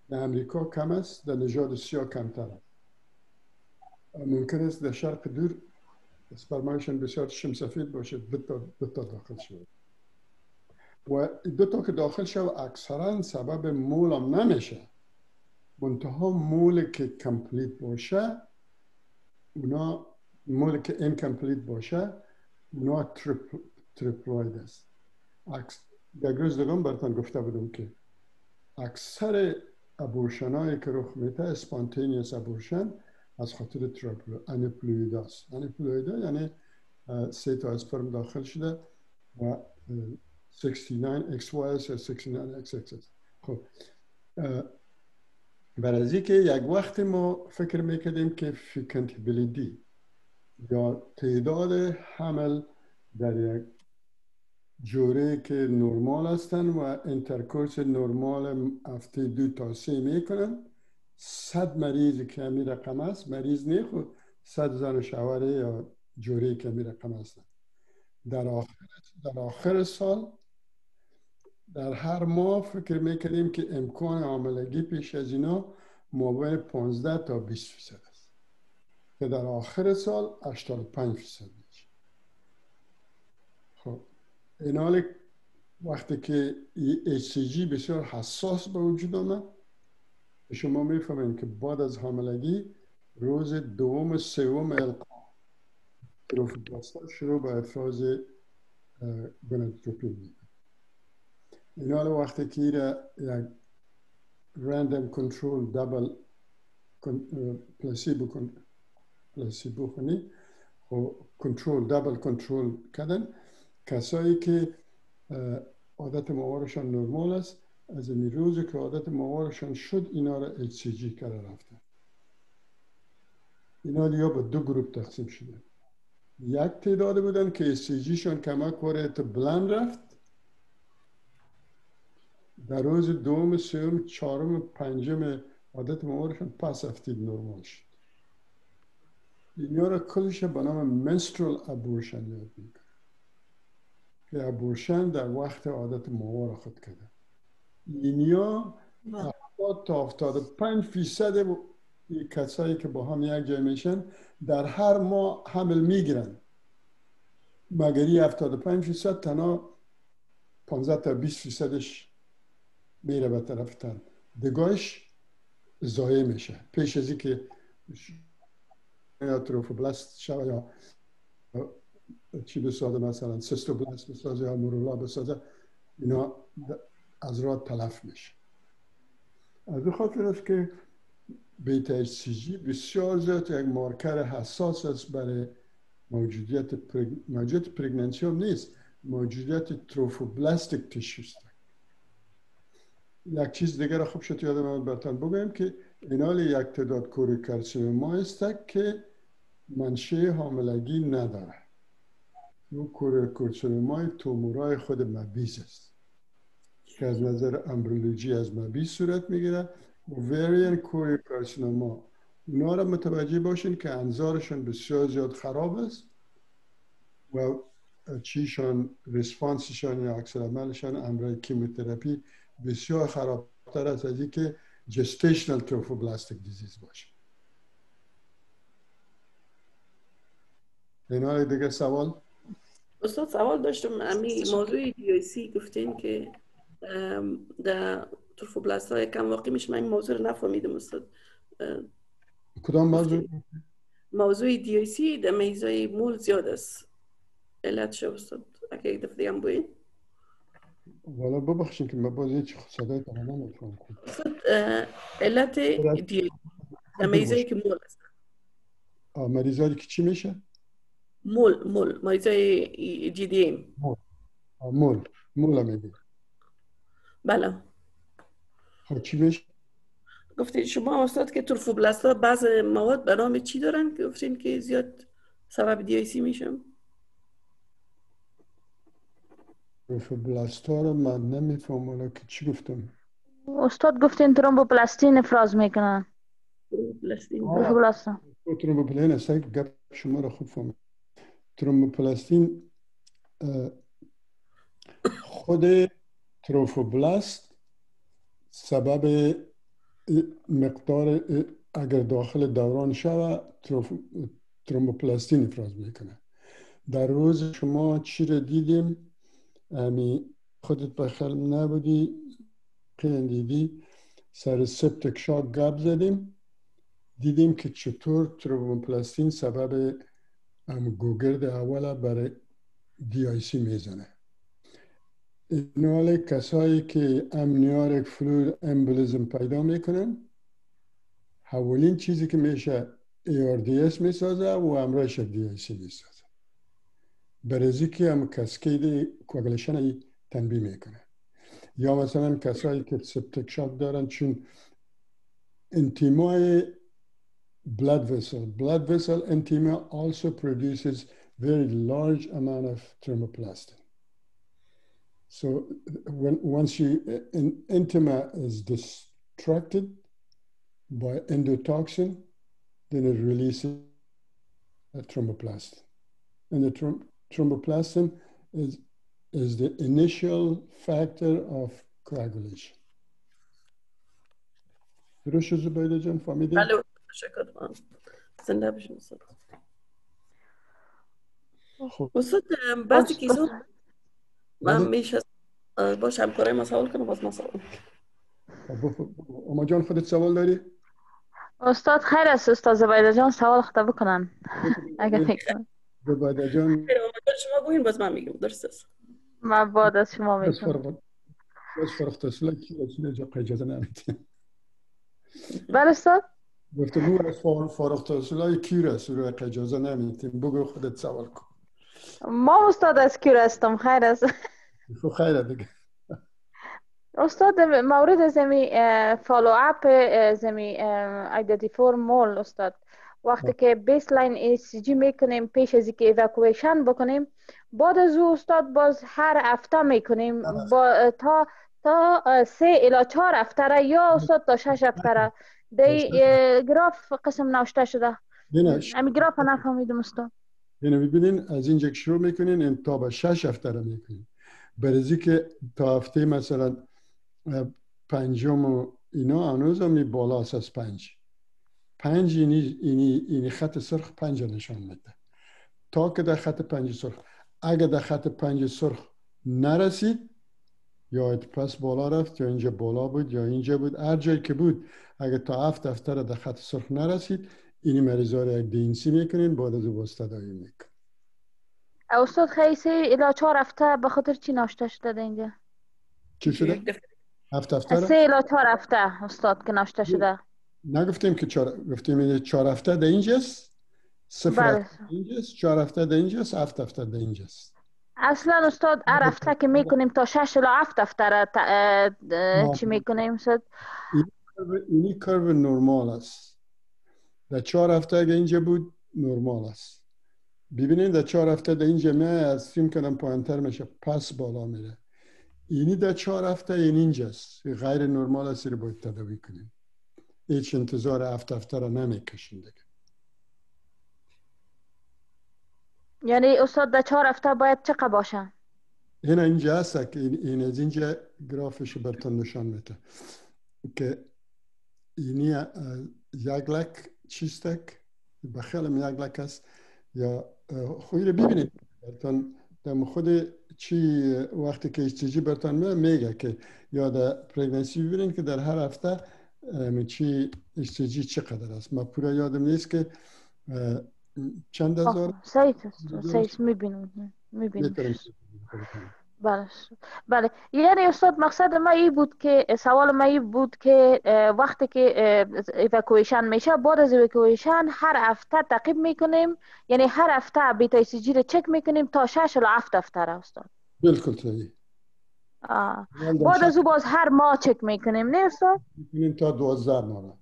در امریکا کم است در نژاد سیاه کمتر است. ممکن است در شرق دور اسپرمایشان بسیار شم سفید باشه دو تا, داخل شود. و دو تا که داخل شد اکثرا سبب مول هم نمیشه. منتها مول که complete باشه اونا مول که incomplete باشه اونا triple triploid است. یک روز دگم براتون گفته بودم که اکثر abortion هایی که رخ میده spontaneous abortion از خاطر triple aneuploid است. aneuploid یعنی سه تا اسپرم داخل شده و 69 XY یا 69 XX خب برای که یک وقت ما فکر می‌کردیم که fecundability یا تعداد حمل در یک جوره که نرمال هستن و intercourse نرمال هفته دو تا سه می‌کنن صد مریض که همی رقم است مریض نه خود صد زن شوره یا جوره که همی رقم هستن. در آخر, در آخر سال در هر ماه فکر می‌کنیم که امکان عاملگی پیش از اینا مابین 15 تا 20 فیصد است. که در آخر سال 85 فیصد میشه. خب این حال وقتی که HCG بسیار حساس به وجود آمد شما می‌فهمید که بعد از حاملگی روز دوم سوم القا پروفیبلاستات شروع به افراز گونادوتروپین این حال وقتی که یک random control double پلاسیبو پلاسیبو خونی و کنترل دبل کنترل کردن کسایی که عادت موارشان نرمال است از این روزی که عادت موارشان شد اینا را HCG کرده رفتن اینا یا به دو گروپ تقسیم شده یک تعداد بودن که HCG شان کمک وارد بلند رفت در روز دوم سوم چهارم پنجم عادت موارشان پس افتید نرمال شد. اینا را کلش به نام منسترال ابورشن یاد می‌کنه که ابورشن در وقت عادت موار خود کرده. اینیا تا افتاد. پنج فیصد کسایی که با هم یک جای میشن در هر ماه حمل می‌گیرن. مگری افتاد پنج فیصد تنها 15 تا 20 فیصدش میره به طرف تن. دگاهش زایه میشه. پیش از که یا تروفوبلاست شوه یا چی بسازه مثلا سیستوبلاست بسازه یا مورولا بسازه اینا از راه تلف میشه. از خاطر است که بیتا جی بسیار زیاد یک مارکر حساس است برای موجودیت پرگ... موجودیت پرگننسی هم نیست. موجودیت تروفوبلاستیک تیشوست یک چیز دیگر خوب شد یادم آمد براتون بگویم که اینال یک تعداد کوری کارسینوما است که منشه حاملگی نداره. او کوری کارسینومای تومورای خود مبیز است. که از نظر امبرولوژی از مبیز صورت می‌گیره. اووریان کوری کارسینوما اونا را متوجه باشین که انظارشون بسیار زیاد خراب است و چیشان ریسپانسشان یا اکثر عملشان امرای کیموتراپی بسیار خرابتر است از اینکه جستیشنال تروفوبلاستیک دیزیز باشه. اینا دیگه سوال؟ استاد سوال داشتم. امی موضوع دی سی گفتین که در تروفوبلاست های کم واقعی میشه. من این موضوع رو نفهمیدم استاد. کدام موضوع؟ موضوع دی سی در میزای مول زیاد است. علت شو استاد؟ اگه یک دفعه دیگه هم بوین والا ببخشید که من باز هیچ صدای تماما نمی‌تونم علت دی در میزایی که مول است مریضایی که چی میشه؟ مول مول مریضای جی دی ام مول. مول میگه. بله. خب چی میشه؟ گفتید شما استاد که تروفوبلاست ها بعض مواد به نام چی دارن؟ گفتین که زیاد سبب دی سی میشم. تروفوبلاست ها رو من نمیفهم ولی که چی گفتم. استاد گفتین ترومبوپلاستین افراز می‌کنن ترومبوپلاستین ترومبوپلاست ترومبوپلاستین است که گپ شما رو خوب فهمید ترومبوپلاستین خود تروفوبلاست سبب مقدار اگر داخل دوران شوه ترومبوپلاستین افراز می‌کنه. در روز شما چی رو دیدیم؟ امی خودت بخل نبودی. که دیدی سر septic shock گپ زدیم. دیدیم که چطور ترومبوپلاستین سبب ام گوگرد اول برای DIC می‌زنه. اینال کسایی که amniotic fluid embolism پیدا می‌کنن اولین چیزی که میشه ARDS می‌سازه و امرایش DIC می‌سازه. برزی که هم کسکید کوگلشن تنبیه میکنه یا مثلا کسایی که سپتک شاک دارن چون انتیمای blood vessel. Blood vessel intima also produces very large amount of thermoplastin. So when once you in, intima is distracted by endotoxin, then it releases a thromboplastin. And the trom thromboplastin is, is the initial factor of coagulation. درست جان؟ بله تشکر کنم زنده بشین استاد خب استاد بعضی کیسو من بله. میشه ما سوال کنم باز ما سوال اما جان خودت سوال داری؟ استاد خیر است استاد زبیده جان سوال خطا بکنن اگر فکر کنن زبیده جان شما بگوین باز من میگم. درست است من بعد از شما بس می‌کنم فرق بس فرق تصلا کی رسول جا اجازه نمیده بله استاد. گفته بو از فارغ تحصیلای کی رسول اجازه نمیدیم بگو خودت سوال کن. ما استاد از کور هستم خیر است. خب خیره دیگه. استاد مورد زمی follow up زمی hydatidiform mole استاد. وقتی که baseline HCG می‌کنیم پیش از اینکه ایواکویشن بکنیم بعد از او استاد باز هر هفته می‌کنیم. با تا تا سه الی چهار هفته را یا استاد تا شش هفته را. دی گراف قسم نوشته شده. امی گراف نفهمیدم استاد. اینو ببینین از اینجا که شروع می‌کنین این تا به شش هفته رو می‌کنین. برزی که تا هفته مثلا پنجم و اینا هنوز هم این بالا از پنج. پنج اینی, اینی, اینی خط سرخ پنج نشان میده. تا که در خط پنج سرخ اگر در خط پنج سرخ نرسید یا ات پس بالا رفت یا اینجا بالا بود یا اینجا بود هر جایی که بود اگر تا هفت هفته رو در خط سرخ نرسید اینی مریضا رو یک دینسی می‌کنین بعد از او باز تداوی میکن استاد خیلی سه الی چهار هفته به خاطر چی نوشته شده در اینجا؟ چی شده؟ هفت هفته؟ سه الی چهار هفته استاد که نوشته شده. نگفتیم که چهار گفتیم چهار هفته در اینجاست. صفر بله. اینجاست چهار هفته در اینجاست هفت هفته در اینجاست. اصلا استاد هر هفته که می‌کنیم تا شش الی هفت هفته اه، چی می‌کنیم استاد؟ کرو- اینی کرو نرمال است. در چهار هفته اگه اینجا بود نرمال است. ببینید در چهار هفته در اینجا نه از فیلم کردم پایینتر میشه پس بالا میره. اینی در چهار هفته این اینجاست. غیر نرمال است رو باید تداوی کنیم. هیچ انتظار هفت هفته را نمی‌کشیم دیگه. یعنی استاد در چهار هفته باید چقدر باشه؟ این اینجا هست که این, این از اینجا گرافش براتون نشان میده. که اینی یک لک چیستک بخیلم یک لک است یا خوی رو ببینید. براتون در خود چی وقتی که HCG براتون میگه که یا در پرگنسی ببینید که در هر هفته چی HCG چقدر است ما پورا یادم نیست که چند هزار صحیح است است می‌بینم می‌بینم بله بله یعنی استاد مقصد ما این بود که سوال ما این بود که وقتی که ایوکویشن میشه بعد از ایوکویشن هر هفته تعقیب می‌کنیم یعنی هر هفته beta HCG رو چک می‌کنیم تا شش الی هفت هفته را استاد بالکل صحیح آه. بعد از او باز هر ماه چک می‌کنیم نه استاد؟ می‌تونیم تا دوازده ماه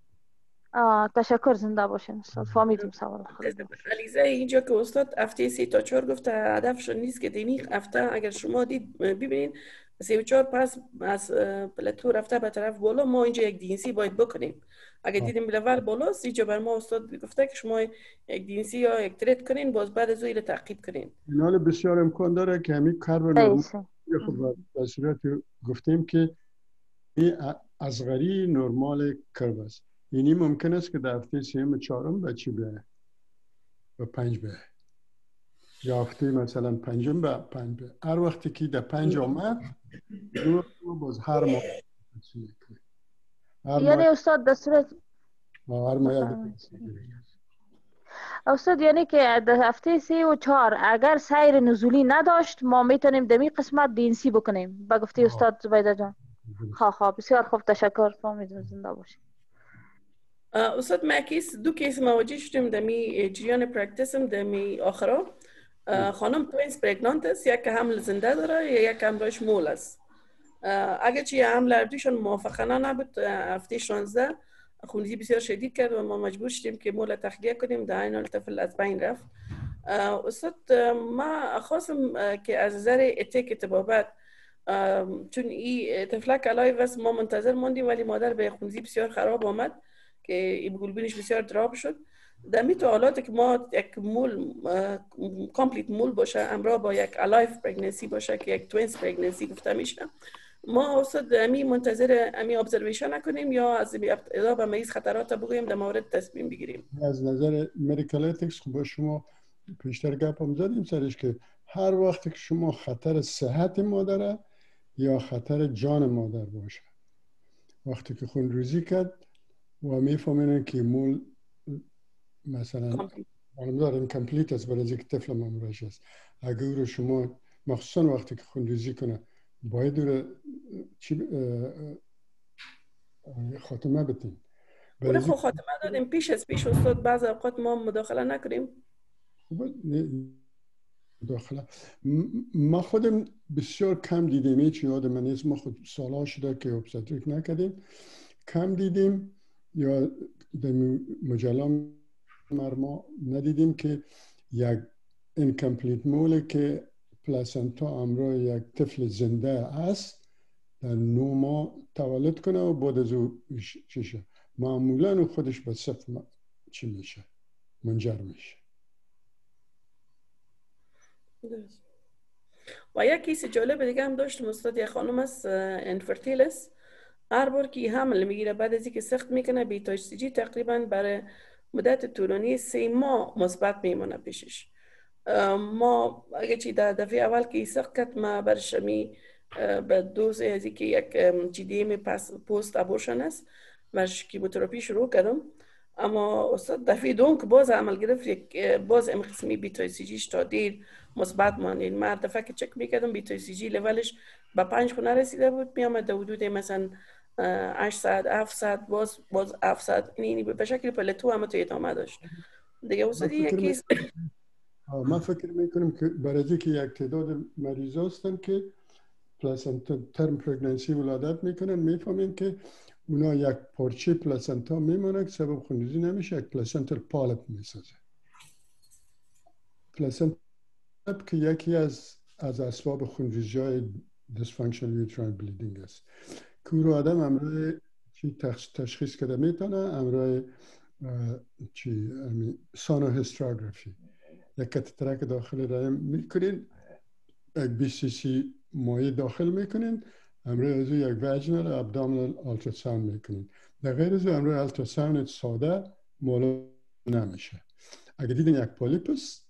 آه. تشکر زنده باشین استاد. فهمیدیم سوال خود علیزه اینجا که استاد هفته سی تا چهار گفته هدفشون نیست که دینی هفته اگر شما دید ببینید سی و چهار پس از پلتو رفته به طرف بالا ما اینجا یک دینسی باید بکنیم. اگر دیدیم لول بالاست اینجا بر ما استاد گفته که شما یک دینسی یا یک ترید کنین باز بعد از او رو تعقیب کنین. این حال بسیار امکان داره که همین کار خب در صورت گفتیم که این ازغری نرمال کرو است. اینی ممکن است که در هفته سیم و چهارم به چی به به پنج به یا هفته مثلا پنجم به پنج به هر وقتی که در پنج آمد دو باز هر ماه یعنی استاد در صورت هر ماه. استاد یعنی که در هفته سه و چهار اگر سیر نزولی نداشت ما می‌تونیم دمی قسمت دینسی بکنیم. با گفته. استاد زبیده جان. خواه خواه بسیار خوب. تشکر. فهمیدم زنده باشی اه، استاد ما case دو case مواجه شدیم. دمی جریان practice م دمی آخرا. خانم twins pregnant است. یک حمل زنده داره یا یک همراهش مول است. اه، اگر چی حمل اردوشان موافقانه نبود. هفته 16 خونریزی بسیار شدید کرد و ما مجبور شدیم که مول تخلیه کنیم. در این حال طفل از بین رفت. استاد ما خواستم که از نظر ethic طبابت ام، چون این طفلک alive است ما منتظر موندیم ولی مادر به خونریزی بسیار خراب آمد که ایموگلوبینش بسیار drop شد. در می حالات که ما یک مول complete mole باشه امرا با یک alive pregnancy باشه که یک twins pregnancy گفته میشه. ما استاد امی منتظر امی observation نکنیم یا از ابتدا به مریض خطرات بگوییم در مورد تصمیم بگیریم. از نظر medical ethics خب با شما پیشتر گپ هم زدیم سرش که هر وقت که شما خطر صحت مادره یا خطر جان مادر باشه. وقتی که خون ریزی کرد و می‌فهمین که مول مثلا معلوم دارم کمپلیت است برای اینکه طفل ممرش است. اگر رو شما مخصوصا وقتی که خون ریزی کنه باید چی خاتمه بتین اون خب خاتمه دادیم پیش از پیش استاد بعض اوقات ما مداخله نکنیم. داخله ما خودم بسیار کم دیدیم هیچ یاد من نیست. ما خود سالها شده که obstetric نکردیم. کم دیدیم یا در مجله ما ندیدیم که یک incomplete موله که پلاسنتا امرا یک طفل زنده است. در نو ماه تولد کنه و بعد از او چیشه معمولا خودش به صفر چی میشه؟ منجر میشه. و یک کیس جالب دیگه هم داشتم استاد یک خانم است انفرتیل است. هر بار که حمل می‌گیره بعد از اینکه سخت می‌کنه بیتا جی تقریبا برای مدت طولانی سه ماه مثبت میمونه پیشش. ما اگه چی در دفعه اول که سخت کرد ما برش می به دوز از که یک جی دی ام پست ابورشن است. برش کیموتراپی شروع کردم. اما استاد دفعه دوم که باز عمل گرفت یک باز ام قسمی بیتا سی جیش تا دیر مثبت ماند. این مرد دفعه که چک می‌کردم بیتا سی جی لولش به پنج خونه رسیده بود میامد در حدود مثلا 8 ساعت 7 ساعت باز باز 7 ساعت. یعنی به شکل پلتو هم تو ادامه داشت. دیگه استاد یکی من فکر می‌کنم که برای که یک تعداد مریض هستن که پلاسنتا term pregnancy ولادت می‌کنن می‌فهمین که اونا یک پارچه پلاسنتا میمونه که سبب خونریزی نمیشه یک placental polyp می‌سازه. پلاسنتا که یکی از از اسباب خونریزی های dysfunction uterine bleeding است. که رو آدم امروز چی تشخیص کرده؟ می‌تونه امروز چی؟ sonohysterography یک کتترک داخل رحم می‌کنین. یک بیست سی سی مایه داخل می‌کنین. امروز از یک vaginal abdominal ultrasound می‌کنین. در غیر از امروز ultrasound ساده معلوم نمیشه. اگه دیدین یک polyp اس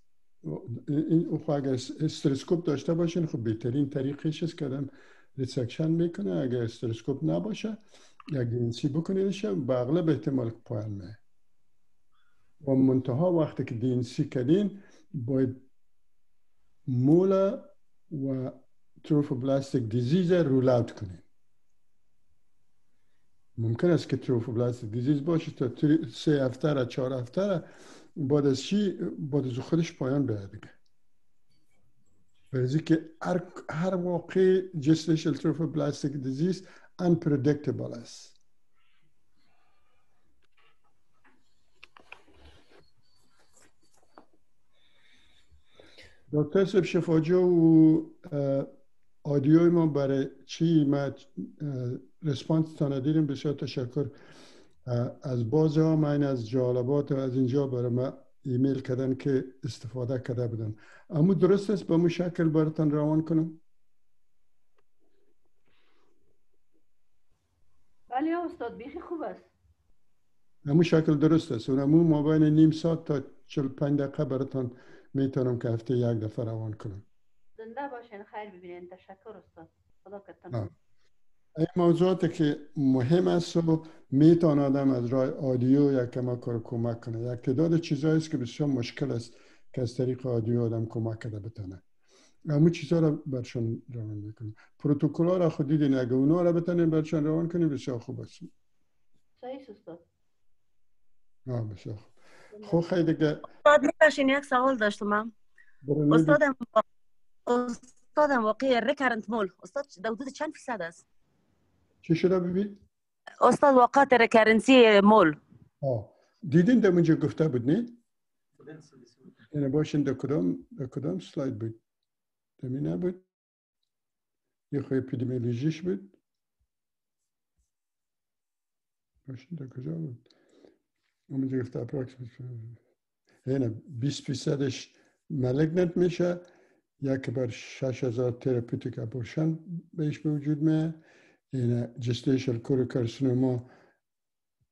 این اگر hysteroscope داشته باشین خب بهترین طریقش است که resection می‌کنه. اگر hysteroscope نباشه یک دینسی بکنینش به اغلب احتمال پایلمه و منتها وقتی که دینسی کردین باید مولا و تروفوبلاستیک دیزیز رول اوت کنین ممکن است که تروفوبلاستیک دیزیز باشه تا سه هفته را چهار هفته را از چی بعد از خودش پایان بیاد دیگه برای که هر, هر واقع جستشل تروفوبلاستیک دیزیز unpredictable است دکتر سب شفاجو و آدیوی ما برای چی ما رسپانس تانه دیدیم. بسیار تشکر. از باز ها من از جالبات و از اینجا برای ما ایمیل کردن که استفاده کرده بودن. اما درست است به مو شکل براتان روان کنم. بله استاد بیخی خوب است. امو شکل درست است. اون امو ما بین نیم ساعت تا 45 دقیقه براتان می‌تونم که هفته یک دفعه روان کنم. زنده باشین خیر ببینین. تشکر استاد. خدا کتن این موضوعات که مهم است و می‌تونه آدم از راه آدیو یک کمک کار کمک کنه. یک تعداد چیزهایی است که بسیار مشکل است که از طریق آدیو آدم کمک کرده بتونه. اما چیزها را برشان روان می‌کنه پروتکل ها را خود دیدین؟ اگه اونا را بتونیم برشان روان کنیم بسیار خوب است. صحیح استاد. بسیار خوب. خب خیلی دیگه استاد یک سوال داشتم استادم استادم واقعی ریکارنت مول استاد در حدود چند فیصد است چی شده ببین؟ استاد وقت ریکارنسی مول آه دیدین در منجا گفته بود نه؟ اینه باشین در کدام در کدام سلاید بود؟ دمی نبود؟ یه خوی اپیدمیولوژیش بود؟ باشین در کجا بود؟ اونجا گفته اپراکسیمت اینه 20 فیصدش ملگنت میشه. یک بر 6000 تراپیوتیک ابورشن بهش به وجود میه این جستیشل کوروکارسینوما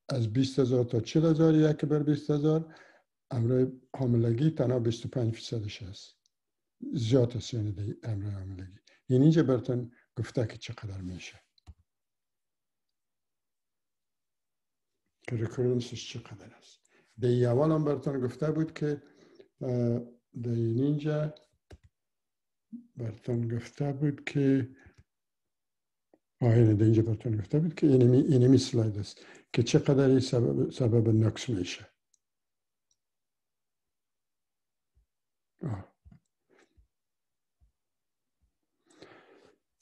از 20 هزار تا 40 هزار یک بر 20 هزار. امرای حاملگی تنها 25 فیصدش هست. زیاد است یعنی امرای حاملگی. این اینجا براتون گفته که چقدر میشه. که ریکورنسش چقدر است. در اول هم براتون گفته بود که در اینجا براتون گفته بود که آینه در اینجا براتون گفته بود که اینمی, اینمی سلاید است که چقدر این سبب, سبب نقص میشه.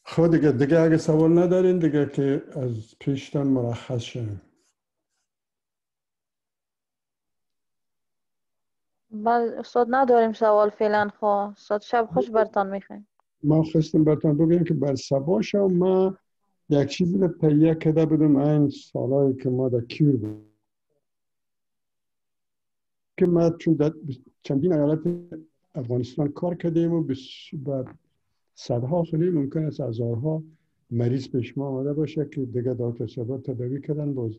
خب دیگه دیگه اگه سوال ندارین دیگه که از پیشتن مرخص شدیم بله استاد نداریم سوال فعلا خو استاد شب خوش برتان می‌خوایم ما خواستم برتان بگیم که بر سباش ما یک چیزی رو تهیه کرده بودم این سالهایی که ما در کیور بود. که ما چون در چندین ایالت افغانستان کار کردیم و بر صدها خیلی ممکن است هزارها مریض پیش ما آمده باشه که دیگه دکتر صاحب تداوی کردن باز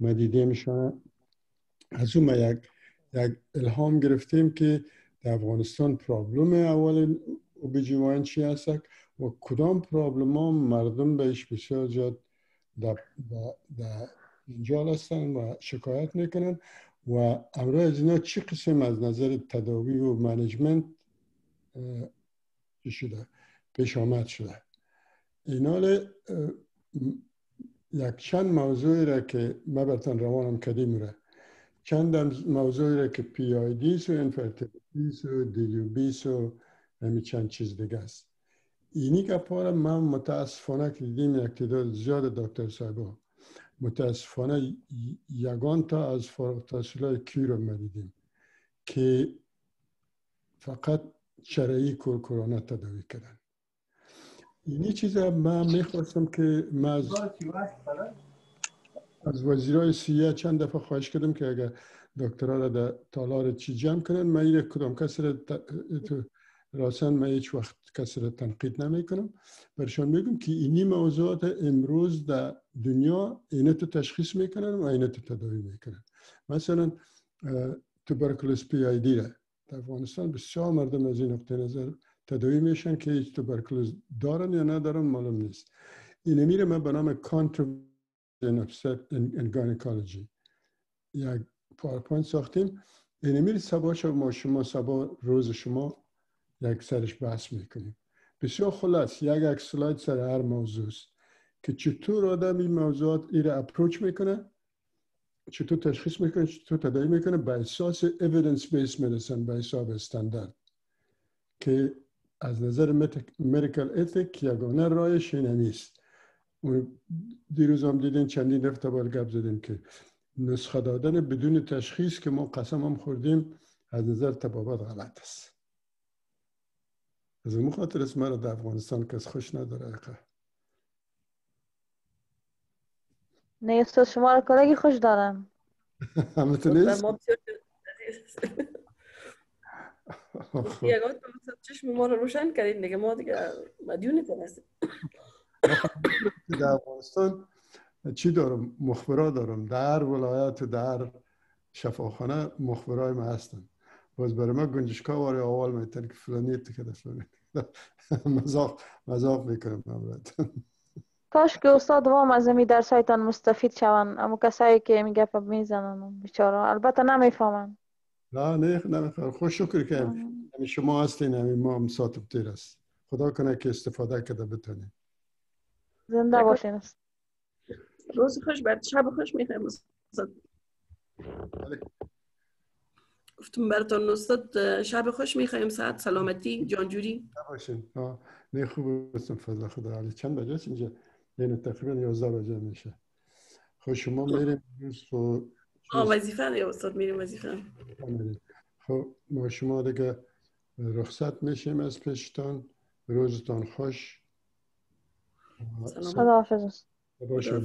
ما دیدیمشان. از اون یک یک الهام گرفتیم که در افغانستان پرابلم اول اوبیجیوان چی هست و کدام پرابلم ها مردم بهش بسیار زیاد در, در اینجا هستن و شکایت می‌کنن و امروز از اینا چی قسم از نظر تداوی و منیجمنت شده؟ پیش آمد شده. اینا یک چند موضوعی را که ما برتن روانم کدیم را چند موضوعی را که پی آی دیس و انفرتیلیتیس و دیلیوبیس و همین چند چیز دیگه است. اینی که پاره من متاسفانه که دیدیم یک تعداد زیاد دکتر صاحبا متاسفانه یگان تا از فارغ تحصیل کی رو مدیدیم که فقط چرایی کورکورانه تداوی کردن. اینی چیز من می‌خواستم که من از, از وزیرای سیه چند دفعه خواهش کردم که اگر دکترها را در تالار چی جمع کنن من این کدام کسی را راسن من هیچ وقت کسی را تنقید نمی کنم برشان میگم که اینی موضوعات امروز در دنیا اینه تو تشخیص می‌کنن و اینه تو تداوی می‌کنن. مثلا توبرکلوز PID را در افغانستان بسیار مردم از این نقطه نظر تداوی میشن که هیچ توبرکلوز دارن یا ندارن معلوم نیست. این میره من به نام controversy in gynecology یک پاورپوینت ساختیم. این میره سبا ما شما سبا روز شما یک سرش بحث می‌کنیم. بسیار خلاص. یک یک سلاید سر هر موضوع است که چطور آدم این موضوعات ایره اپروچ می‌کنه چطور تشخیص می‌کنه چطور تدایی می‌کنه به اساس evidence based medicine به حساب استاندارد که از نظر مدیکال اتیک یگانه رایش این نیست. دیروز هم دیدین چندین دفعه بار گپ زدیم که نسخه دادن بدون تشخیص که ما قسم هم خوردیم از نظر تبابت غلط است. از اون خاطر است مرا در افغانستان کس خوش نداره نه استاد شما را کلگی خوش دارم. همه تو نیست؟ یگان چشم ما رو روشن کردین دیگه ما دیگه مدیون هستیم. در افغانستان چی دارم؟ مخبرا دارم. در ولایت و در شفاخانه مخبرای ما هستن. باز برای ما گنجشکا واری اول میتن که فلانی که فلانی مزاق مزاق می‌کنم ممرد کاش که استاد وام از امی درسایتان مستفید شون. اما کسایی که می گپ می‌زنن بیچاره. البته نمی‌فهمن. نه نه نمی‌خوام خوش شکر که شما هستین همین ما هم ساتب تیر است. خدا کنه که استفاده کرده بتونیم. زنده باشین. روز خوش بعد شب خوش می‌خوایم استاد گفتم براتون استاد شب خوش می‌خوایم ساعت سلامتی جانجوری. نباشین. نه خوب هستم فضل خدا. علی چند بجه اینجا؟ یعنی تقریبا 11 بجه میشه. خب شما میریم خب آه وظیفه یا استاد میریم وظیفه. خب ما شما دیگه رخصت میشیم از پیشتان روزتان خوش. خدا حافظ باشه